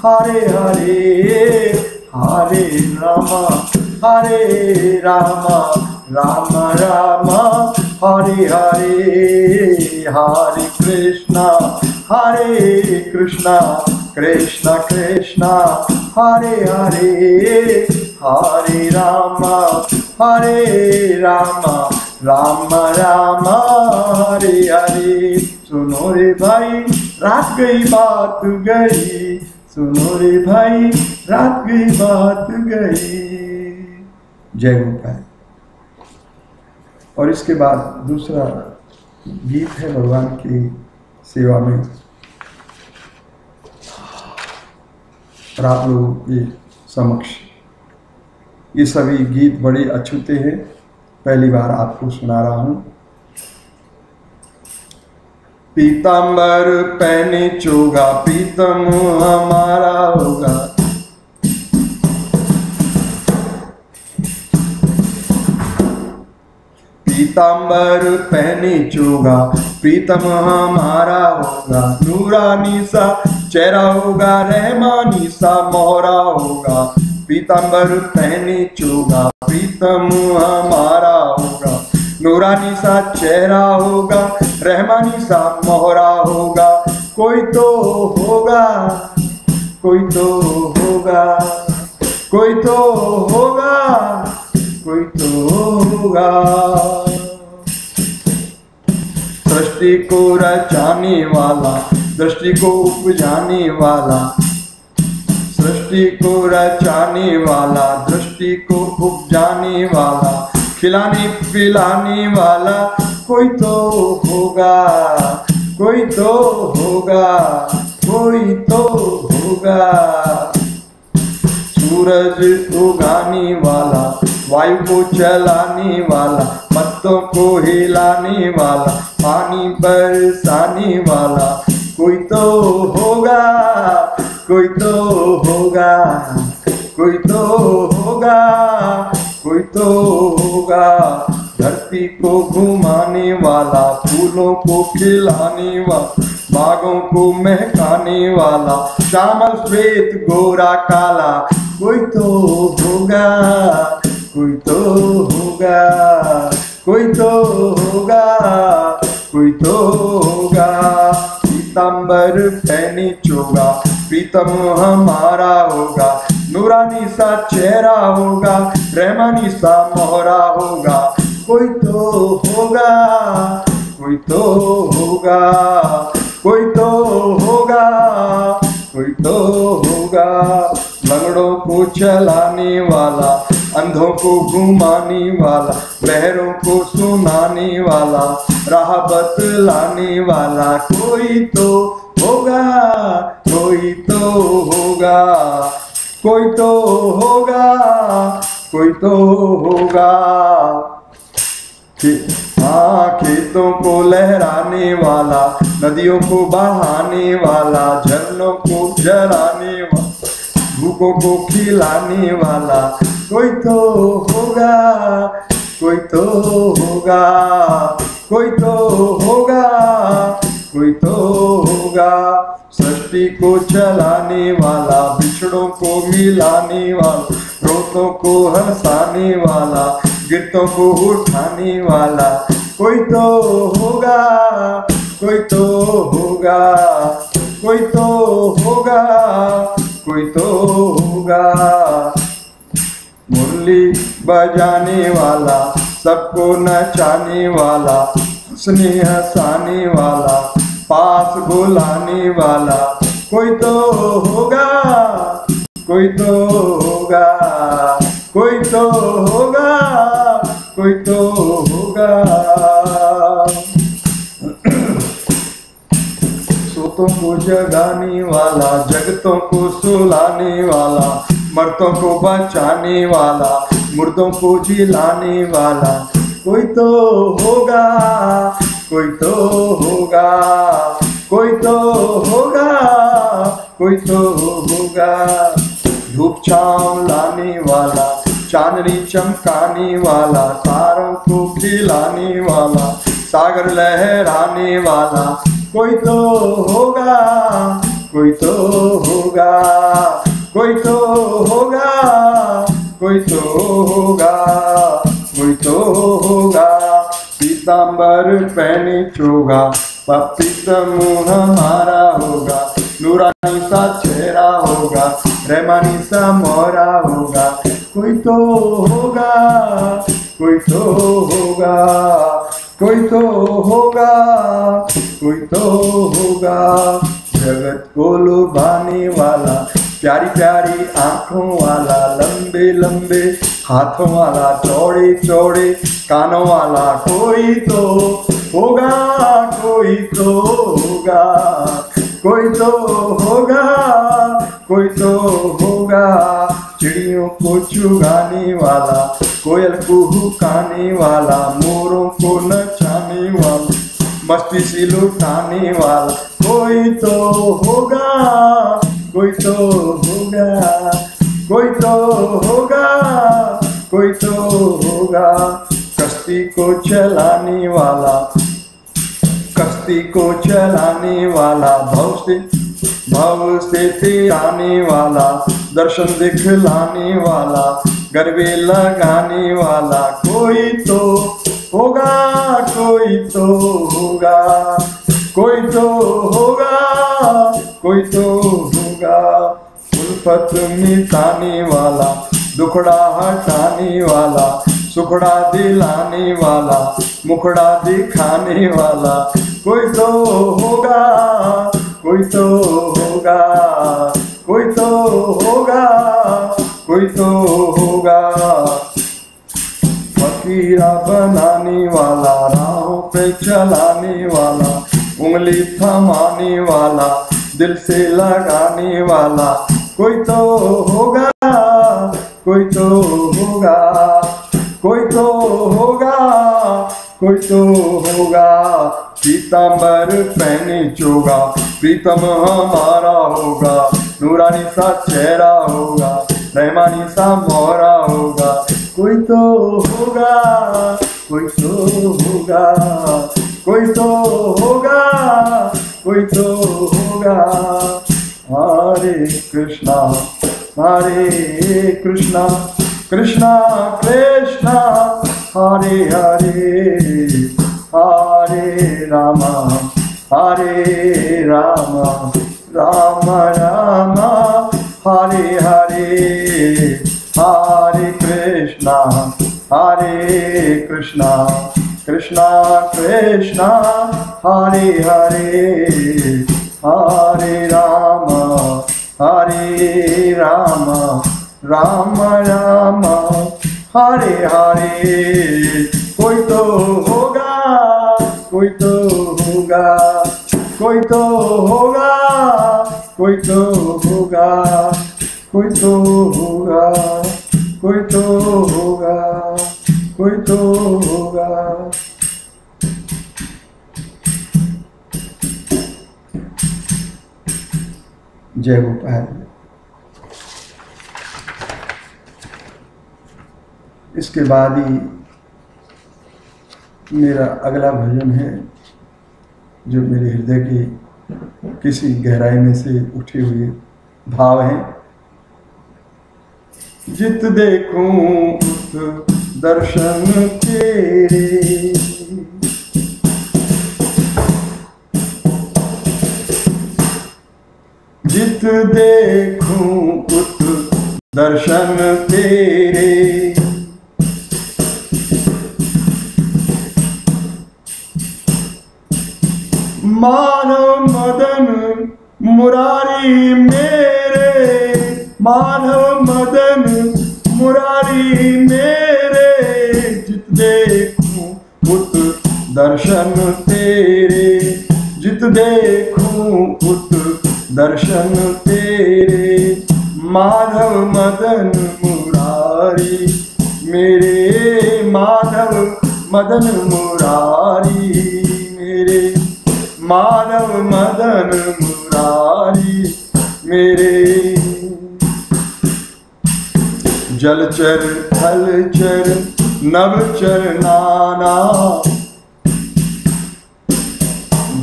हरे हरे हरे राम हरे राम राम राम हरे हरे हरे कृष्णा हरे कृष्णा कृष्ण कृष्ण हरे हरे हरे राम हरे राम राम राम हरे हरे सुनो रे भाई रात गई बात गई। सुनो रे भाई, रात गई बात गई। जय गोपाल। और इसके बाद दूसरा गीत है भगवान की सेवा में। और आप लोगों के समक्ष ये सभी गीत बड़े अछूते हैं। पहली बार आपको सुना रहा हूँ। पीताम्बर पहने चोगा, पीतम हमारा होगा। पीताम्बर पहने चोगा प्रीतम हमारा होगा। नूरानी सा चेहरा होगा, रहमानी सा मोहरा होगा। पीताम्बर पहने चोगा प्रीतम हमारा होगा। नूरानी सा चेहरा होगा, रहमानी सा मोहरा होगा। कोई तो होगा, कोई तो होगा, कोई तो होगा, कोई तो होगा। सृष्टि को रचाने वाला दृष्टि को उपजाने वाला, सृष्टि को रचाने वाला दृष्टि को उपजाने वाला खिलाने पिलाने वाला कोई तो होगा, कोई तो होगा, कोई तो होगा। सूरज उगाने वाला, वायु को चलाने वाला, पत्तों को हिलाने वाला, पानी बरसाने वाला, कोई तो होगा, कोई तो होगा, कोई तो होगा। कोई तो होगा। धरती को घुमाने वाला, फूलों को खिलाने वाला, बागों को महकाने वाला श्यामल श्वेत, गोरा, काला, कोई तो होगा, कोई तो होगा, कोई तो होगा, कोई तो होगा। पीताम्बर पहनी चोगा, प्रीतम हमारा होगा नूरानी सा चेहरा होगा रहमानी सा मोहरा होगा। कोई तो होगा, कोई तो होगा, कोई तो होगा, कोई तो होगा। लंगड़ों को चलाने वाला, अंधों को घुमाने वाला बहरों को सुनाने वाला, राह बतलाने वाला। कोई तो होगा, कोई तो होगा। कोई तो होगा, कोई तो होगा। हाँ खेतों को लहराने वाला, नदियों को बहाने वाला, झरनों को जराने वाला भूखों को खिलाने वाला। कोई तो होगा, कोई तो होगा, कोई तो होगा। कोई तो होगा सृष्टि को चलाने वाला, बिछड़ों को मिलाने वाला रोतों को हंसाने वाला, गिरतों को उठाने वाला। कोई तो होगा, कोई तो होगा, कोई तो होगा, कोई तो होगा। मुरली बजाने वाला, सबको नचाने वाला, हंसने हंसाने वाला पास बुलाने वाला कोई तो होगा, कोई तो होगा, कोई तो होगा, कोई तो होगा। सोतों को जगाने वाला, जगतों को सुलाने वाला, मर्दों को बचाने वाला, मुर्दों को जिलाने वाला, कोई तो होगा, कोई तो कोई तो होगा। धूप छाव लाने वाला, चांदनी चमकाने वाला, तारों को खिलाने वाला, सागर लहराने वाला, कोई तो होगा, कोई तो होगा, कोई तो होगा, कोई तो होगा, कोई तो होगा। पीताम्बर पहने चोगा, पपित मुँह हमारा होगा। नूरानी सा चेहरा होगा रहमानी सा मोरा होगा, कोई तो होगा, कोई तो होगा, कोई तो होगा, कोई तो होगा, जगत को लुभाने वाला प्यारी प्यारी आँखों वाला, लंबे लंबे हाथों वाला, चौड़े चौड़े कानों वाला, कोई तो होगा, कोई तो होगा, कोई तो होगा, कोई तो होगा। चिड़ियों को चुगाने वाला, कोयल को हुकाने वाला, मोरों को नचाने वाला, मस्ती से लुटाने वाला, कोई तो होगा कोई तो होगा, कोई तो होगा, कोई तो होगा। कश्ती को चलाने वाला, कश्ती को चलाने वाला, भव से भव से तिराने वाला, दर्शन दिखलाने वाला गरबे लगाने वाला, कोई तो होगा, कोई तो होगा, कोई तो होगा, कोई तो होगा। उल्फत मिटाने वाला, दुखड़ा हटाने वाला, सुखड़ा दिलाने वाला, मुखड़ा दिखाने वाला, कोई तो होगा, कोई तो होगा, कोई तो होगा, कोई तो होगा। फकीरा बनाने वाला, राहों पे चलाने वाला, उंगली थमाने वाला दिल से लगाने वाला कोई तो होगा, कोई तो होगा, कोई तो होगा, कोई तो होगा। पीताम्बर पहने चोगा, प्रीतम हमारा होगा, नूरानी सा चेहरा होगा रहमानी सा मोहरा होगा। कोई तो होगा, कोई तो होगा, कोई तो होगा कोई तो होगा। हरे कृष्णा हरे कृष्णा कृष्णा कृष्णा, हरे हरे हरे रामा हरे रामा, राम राम, हरे हरे हरे कृष्णा हरे कृष्णा। कृष्णा कृष्णा हरे हरे हरे राम हरे राम राम राम हरे हरे कोई तो होगा कोई तो होगा कोई तो होगा कोई तो होगा कोई तो होगा कोई तो होगा कोई तो होगा। जय गोपाल। इसके बाद ही मेरा अगला भजन है, जो मेरे हृदय की किसी गहराई में से उठे हुए भाव हैं। जित देखूँ उत दर्शन तेरे। जित देखूँ उत दर्शन तेरे। मानव मदन मुरारी मेरे। मानव मदन मुरारी मेरे। दर्शन तेरे, जित देखूँ उत दर्शन तेरे। माधव मदन मुरारी, मेरे माधव मदन मुरारी, मेरे मानव मदन मुरारी, मेरे। जलचर, थलचर, नवचर नाना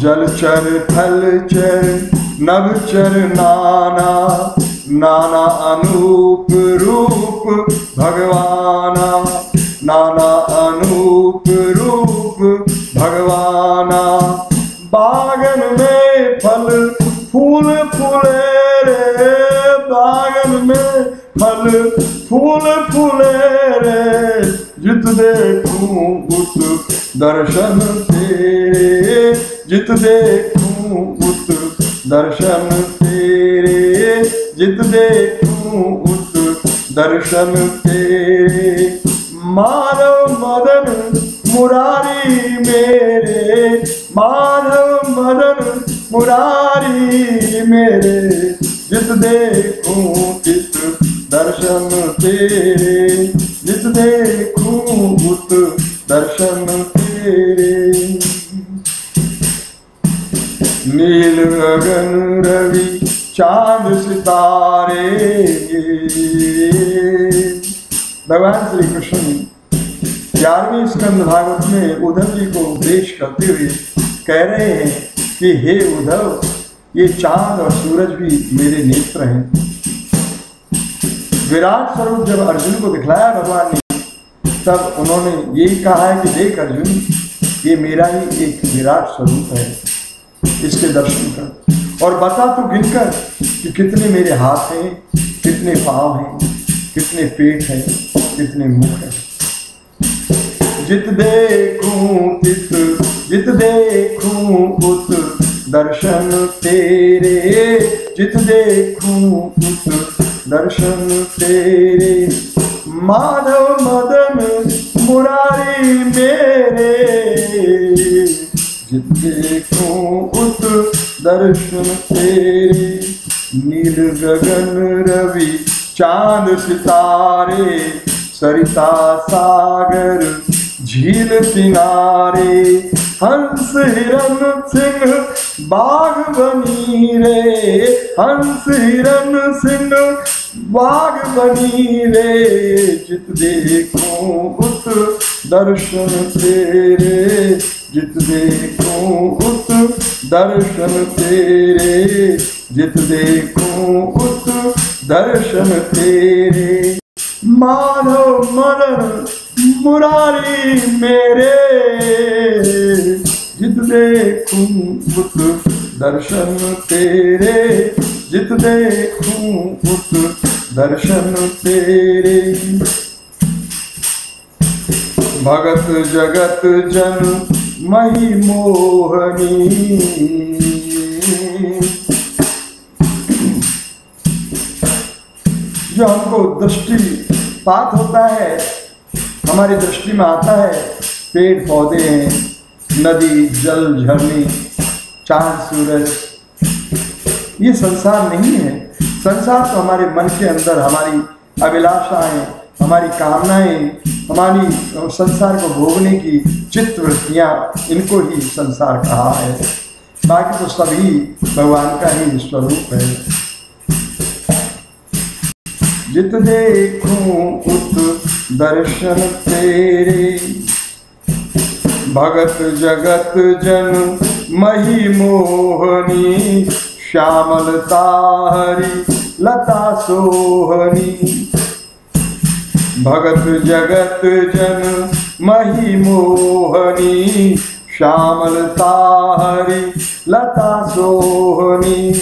जलचर थलचर नवचर नाना नाना अनूप रूप भगवाना। नाना अनूप रूप भगवाना। बागन में फल, फूल फूले रे, बागन में फल फूल फूले रे, जित देखूँ उत दर्शन तेरे। जित देखूँ उत दर्शन तेरे। जित देखूँ उत दर्शन तेरे। मानव मदन मुरारी मेरे। मानव मदन मुरारी मेरे। जित देखूँ चित दर्शन तेरे जित देखूँ उत दर्शन तेरे। नील गगन रवि चाँद सितारे। भगवान श्री कृष्ण ग्यारहवीं स्कंद भागवत में उद्धव जी को उपदेश करते हुए कह रहे हैं कि, हे उद्धव, ये चाँद और सूरज भी मेरे नेत्र हैं। विराट स्वरूप जब अर्जुन को दिखलाया भगवान ने, तब उन्होंने यही कहा है कि देख अर्जुन, ये मेरा ही एक विराट स्वरूप है इसके दर्शन कर। और बता तू गिनकर कि कितने मेरे हाथ हैं, कितने पाँव हैं, कितने पेट हैं, कितने मुख हैं। जित देखूँ तित, जित देखूँ उत, दर्शन तेरे। जित देखूँ उत दर्शन तेरे। माधव मदन मुरारी मेरे। देखूँ उत दर्शन तेरे। नील गगन रवि चाँद सितारे। सरिता सागर, झील किनारे, हंस हिरन सिंह बाघ बनी रे हंस हिरन सिंह बाघ बनी रे जित देखो उत दर्शन तेरे, जित देखो उत दर्शन तेरे। जित देखो उत दर्शन तेरे। माधव मदन मुरारी मेरे। जित देखूँ उत दर्शन तेरे जित देखूँ उत दर्शन तेरे। भगत जगत जन मही मोहनी। जो हमको दृष्टि, पात होता है, हमारी दृष्टि में आता है, पेड़ पौधे हैं, नदी, जल, झरने, चाँद, सूरज। ये संसार नहीं है। संसार तो हमारे मन के अंदर हमारी अभिलाषाएँ हमारी कामनाएँ, हमारी संसार को भोगने की चित्त वृत्तियाँ इनको ही संसार कहा है। बाकी तो सभी भगवान का ही स्वरूप है। जित देखूँ उत दर्शन तेरे। भगत जगत जन मही मोहनी श्यामलता हरि लता सोहनी। भगत जगत जन मही मोहनी श्यामलता हरि लता सोहनी।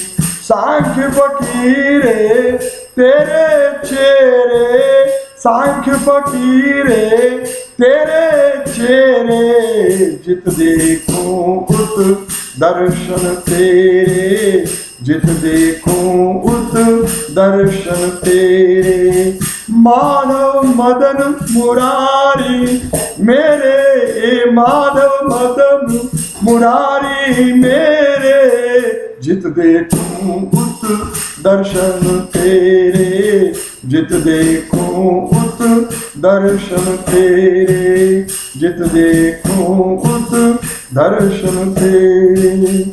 सांख्य फकीरे तेरे चेरे सांख फकीरे, तेरे चेरे जित देखो उत दर्शन तेरे, जित देखो उत दर्शन तेरे। माधव मदन मुरारी, मेरे ए माधव मदन मुरारी, मेरे। जित देखूँ उत दर्शन तेरे, जित देखूँ उत दर्शन तेरे। जित देखूँ उत दर्शन तेरे।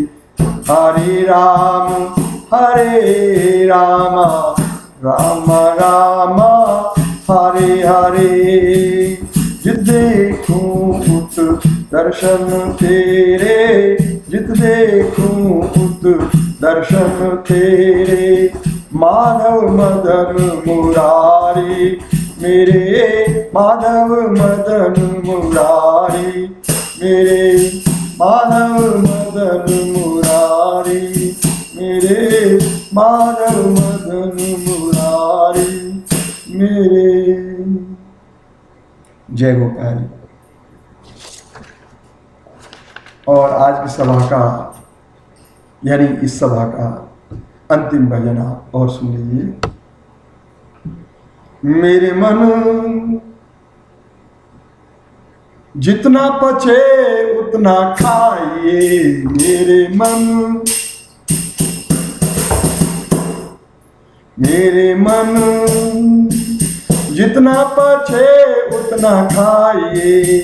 हरे राम हरे राम राम राम, हरे हरे। जित देखूँ उत दर्शन तेरे, जित देखूँ उत दर्शन तेरे। माधव मदन मुरारी, मेरे माधव मदन मुरारी, मेरे माधव मदन मुरारी, मेरे माधव मदन मुरारी, मेरे। जय गोपाल। और आज की सभा का, यानी इस सभा का अंतिम भजन आप और सुन लीजिए मेरे मन, जितना पचे उतना खाइए मेरे मन। मेरे मन, जितना पचे उतना खाइए।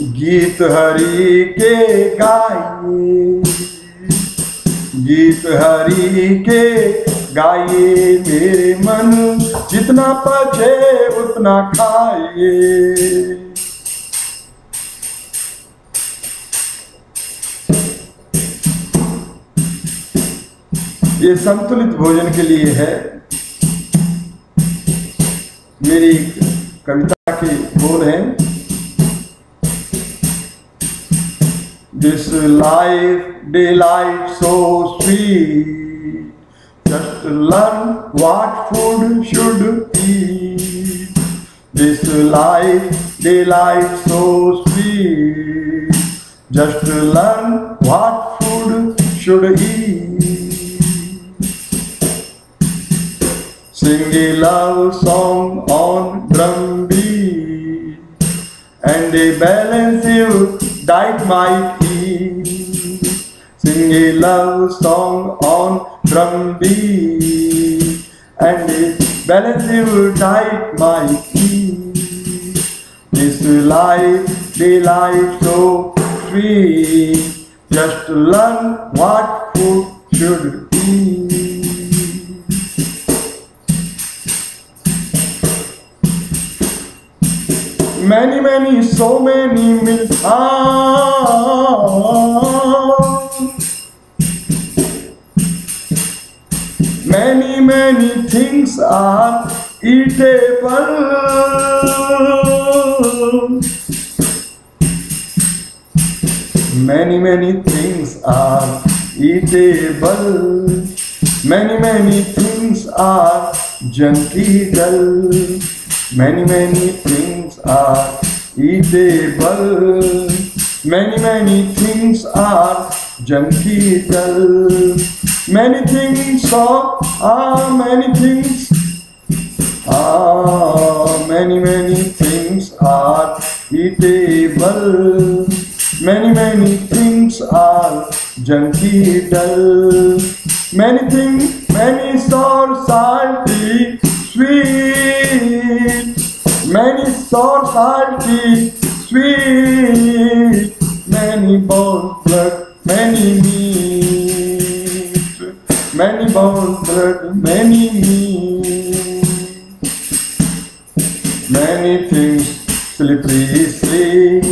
गीत हरि के गाइए। गीत हरि के गाइए मेरे मन, जितना पचे उतना खाइए। ये संतुलित भोजन के लिए है। मेरी कविता के बोल है। This life day life so sweet just learn what food should eat this life day life so sweet just learn what food should he Sing a love song on drum beat and a balance you diet my eat. Sing a love song on drum beat and a balance you diet my eat. This life, the life so sweet, just learn what food should eat. Many, many, so many millions. Many, many things are eatable. Many, many things are eatable. Many, many things are junky dull. Many, many things are eatable. Many, many things are junky dull. Many things are, are many things. Ah, many, many things are eatable. Many, many things are junky dull. Many things, many sour, salty, sweet. Many sour, salty, sweet. Many bones, blood, many meat. Many bones, blood, many meat. Many things slippery sleep.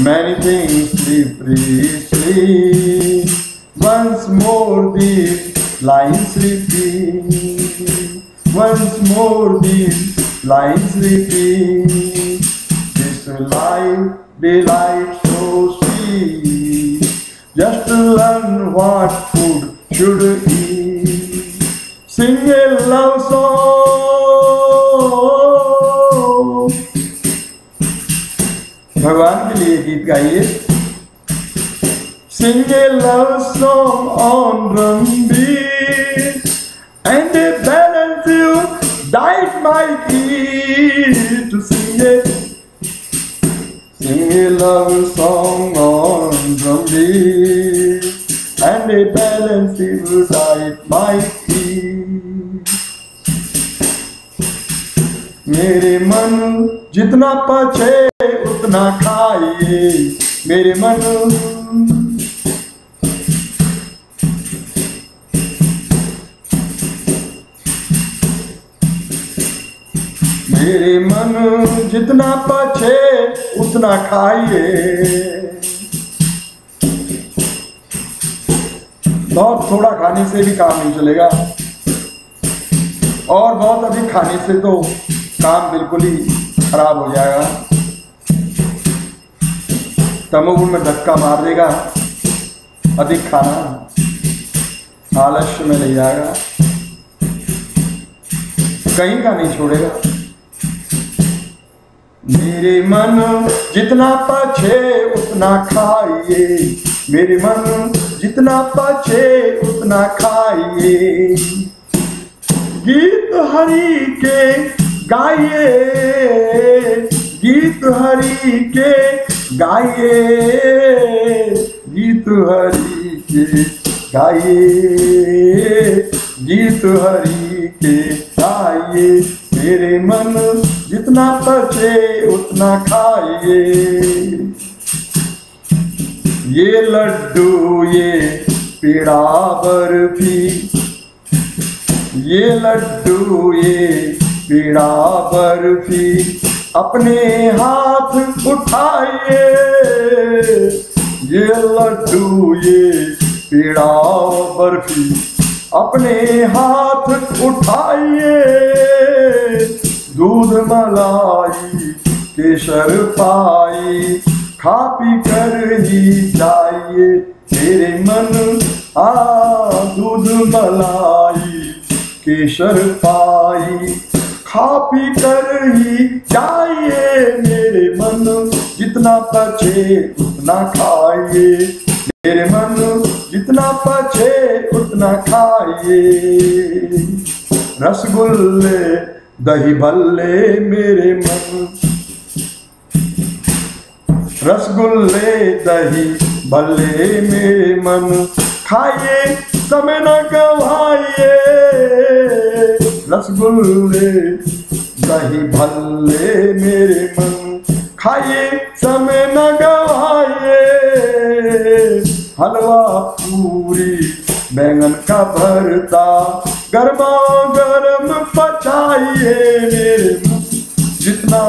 Many things slippery sleep. Once more these lines repeat. Once more these lines repeat. This life, delight so sweet. Just to learn what food should eat. Sing a love song. भगवान के लिए गीत गाइए Sing a love song on drum beat and a balance you died my key to sing it. Sing a love song on drum beat and a balance you died my key. मेरे मन जितना पचे उतना खाइए मेरे मन मेरे मन जितना पछे, उतना खाइए। बहुत थोड़ा खाने से भी काम नहीं चलेगा। और बहुत अधिक खाने से तो काम बिल्कुल ही खराब हो जाएगा। तमोगुण में धक्का मार देगा। अधिक खाना आलस्य में ले जाएगा। कहीं का नहीं छोड़ेगा। मेरे मन जितना पछे उतना खाइए। मेरे मन जितना पछे उतना खाइए। गीत हरि के गाइए। गीत हरि के गाइए। गीत हरि के गाइए। गीत हरि के गाइए। मेरे मन जितना पचे उतना खाइए। ये लड्डू, ये पेड़ा बर्फ़ी, ये लड्डू, ये पेड़ा बर्फ़ी, अपने हाथ उठाइए। ये लड्डू, ये पेड़ा बर्फ़ी अपने हाथ उठाइए। दूध मलाई, केसर पाई खा पी कर ही जाइए। तेरे मन, आ, दूध मलाई, केसर पाई। खा पी कर ही जाइए मेरे मन, जितना बचे उतना खाइए। मेरे मन, जितना बचे उतना खाइए। रसगुल्ले दही भल्ले मेरे मन। रसगुल्ले दही भल्ले मेरे मन। खाइए, समय न गवाइए। रसगुल्ले दही भल्ले मेरे मन खाइए समय न गवाइए हलवा, पूरी, बैंगन का भरता, गर्मा गर्म पचाइए मेरे जितना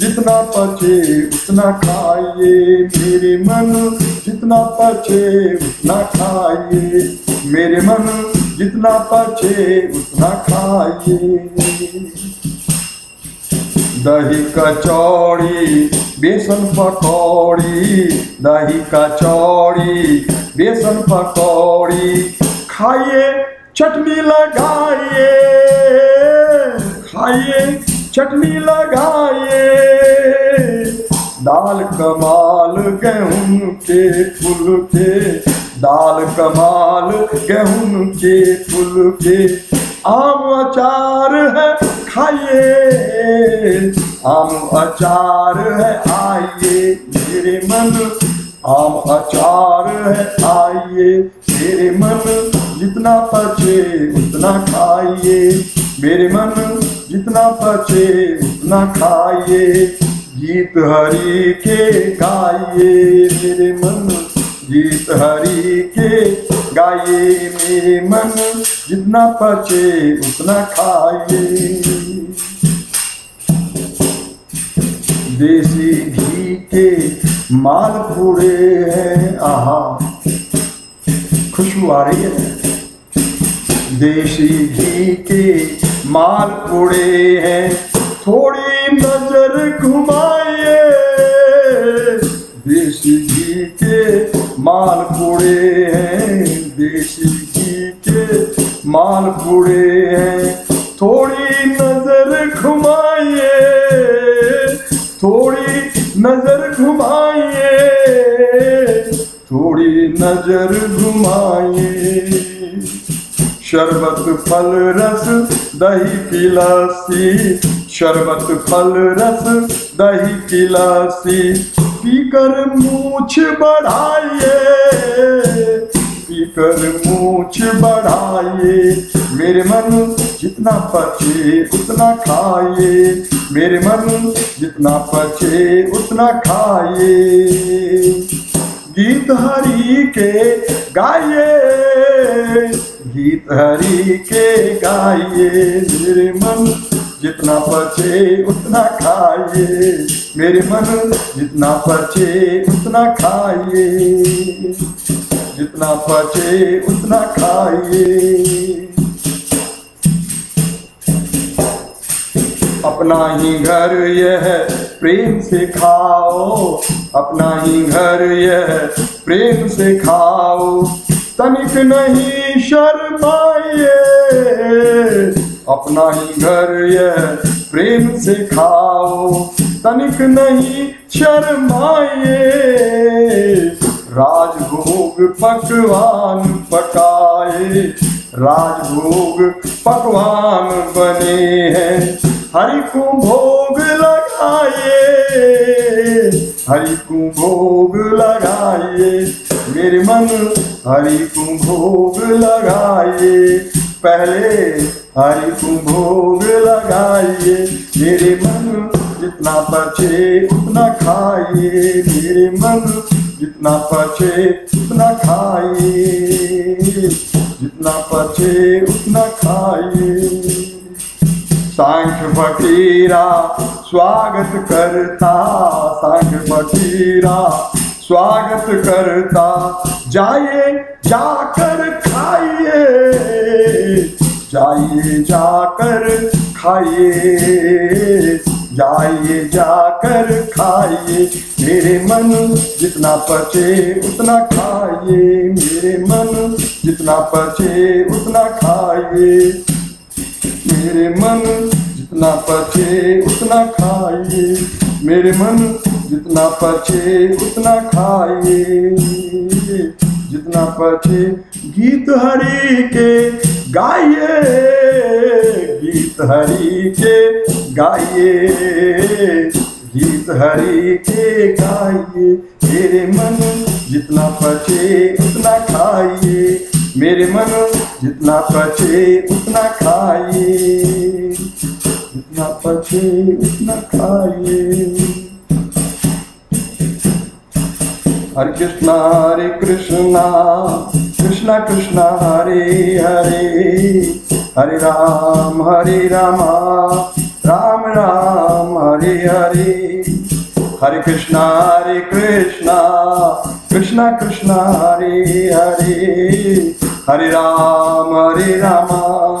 जितना पचे, उतना खाइए मेरे मन। जितना पचे, उतना खाइए मेरे मन। जितना पचे, उतना खाइए। दही कचौड़ी बेसन पकौड़ी, दही कचौड़ी बेसन पकौड़ी, खाइए, चटनी लगाइए। खाइए, चटनी लगाइए। दाल कमाल गेहूँ के फूल के दाल कमाल, गेहूँ के फूल के। आम अचार है, खाइए। आम अचार है, आइए मेरे मन। आम अचार है, आइए मेरे मन। जितना पचे, उतना खाइए मेरे मन। जितना पचे, उतना खाइए। गीत हरी के गाइए मेरे मन। गीत हरि के गाइए मेरे मन, जितना पचे उतना खाइए देसी घी के मालपूड़े हैं, आहा, खुशबू आ रही है। देसी घी के मालपूड़े हैं, थोड़ी नज़र घुमाइए। देसी घी के मालपूड़े हैं देसी घी के। मालपूड़े हैं, थोड़ी नज़र घुमाइए। थोड़ी नज़र घुमाइए, थोड़ी नज़र घुमाइए। शरबत फल रस, दही पिलासी। शरबत फल रस, दही पिलासी। पीकर मूछ बढ़ाइए, पीकर मूछ बढ़ाइए। मेरे मन जितना पचे, उतना खाइए। मेरे मन जितना पचे, उतना खाइए। गीत हरी के गाइए। गीत हरि के गाइए मेरे मन, जितना पचे उतना खाइए। मेरे मन, जितना पचे उतना खाइए। जितना पचे उतना खाइए। अपना ही घर यह प्रेम से खाओ। अपना ही घर यह प्रेम से खाओ। तनिक नहीं शर्माइए। अपना ही घर यह प्रेम से खाओ तनिक नहीं शर्माइए। राजभोग पकवान पकाए। राजभोग पकवान बने हैं। हरि को भोग लगाए। हरि को भोग लगाए। मेरे मन हरि को भोग लगाइए पहले हरि को भोग लगाइए। मेरे मन जितना पचे, उतना खाइए। मेरे मन जितना पचे, उतना खाइए। जितना पचे, उतना खाइए। सांख्य फकीरा स्वागत करता सांख्य फकीरा स्वागत करता, जाइए, जाकर खाइए। जाइए, जाकर खाइए। जाइए, जाकर खाइए। मेरे मन जितना पचे, उतना खाइए। मेरे मन जितना पचे, उतना खाइए। मेरे मन जितना पचे, उतना खाइए। मेरे मन जितना पचे उतना खाइए जितना पचे गीत हरि के गाइए। गीत हरि के गाइए। गीत हरि के गाइए। मेरे मन जितना पचे उतना खाइए। मेरे मन जितना पचे उतना खाइए। जितना पचे उतना खाइए हरे कृष्णा हरे कृष्णा कृष्णा कृष्णा, हरे हरे। हरे राम, हरे रामा, राम राम, हरे हरे। हरे कृष्णा हरे कृष्णा कृष्णा कृष्णा, हरे हरे। हरे राम, हरे रामा।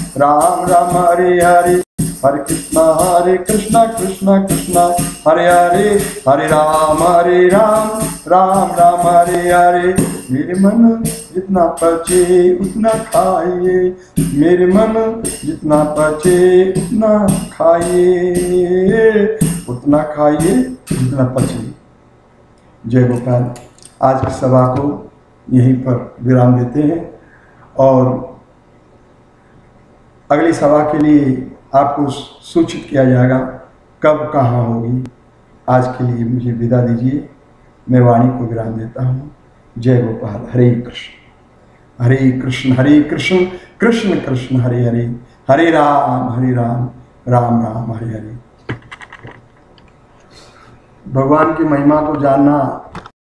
राम राम, हरे हरे। हरे कृष्णा हरे कृष्णा कृष्णा कृष्णा। हरे हरे हरे राम हरे राम। राम राम, हरे हरे। मेरे मन जितना पचे, उतना खाइए। मेरे मन जितना पचे, उतना खाइए। उतना खाइए, जितना पचे। जय गोपाल आज की सभा को यहीं पर विराम देते हैं और अगली सभा के लिए आपको सूचित किया जाएगा कब कहाँ होगी। आज के लिए मुझे विदा दीजिए। मैं वाणी को विराम देता हूँ। जय गोपाल। हरे कृष्ण। हरे कृष्ण। हरे कृष्ण। कृष्ण कृष्ण। हरे हरे। हरे राम। हरे राम। राम राम। हरे हरे। भगवान की महिमा को जानना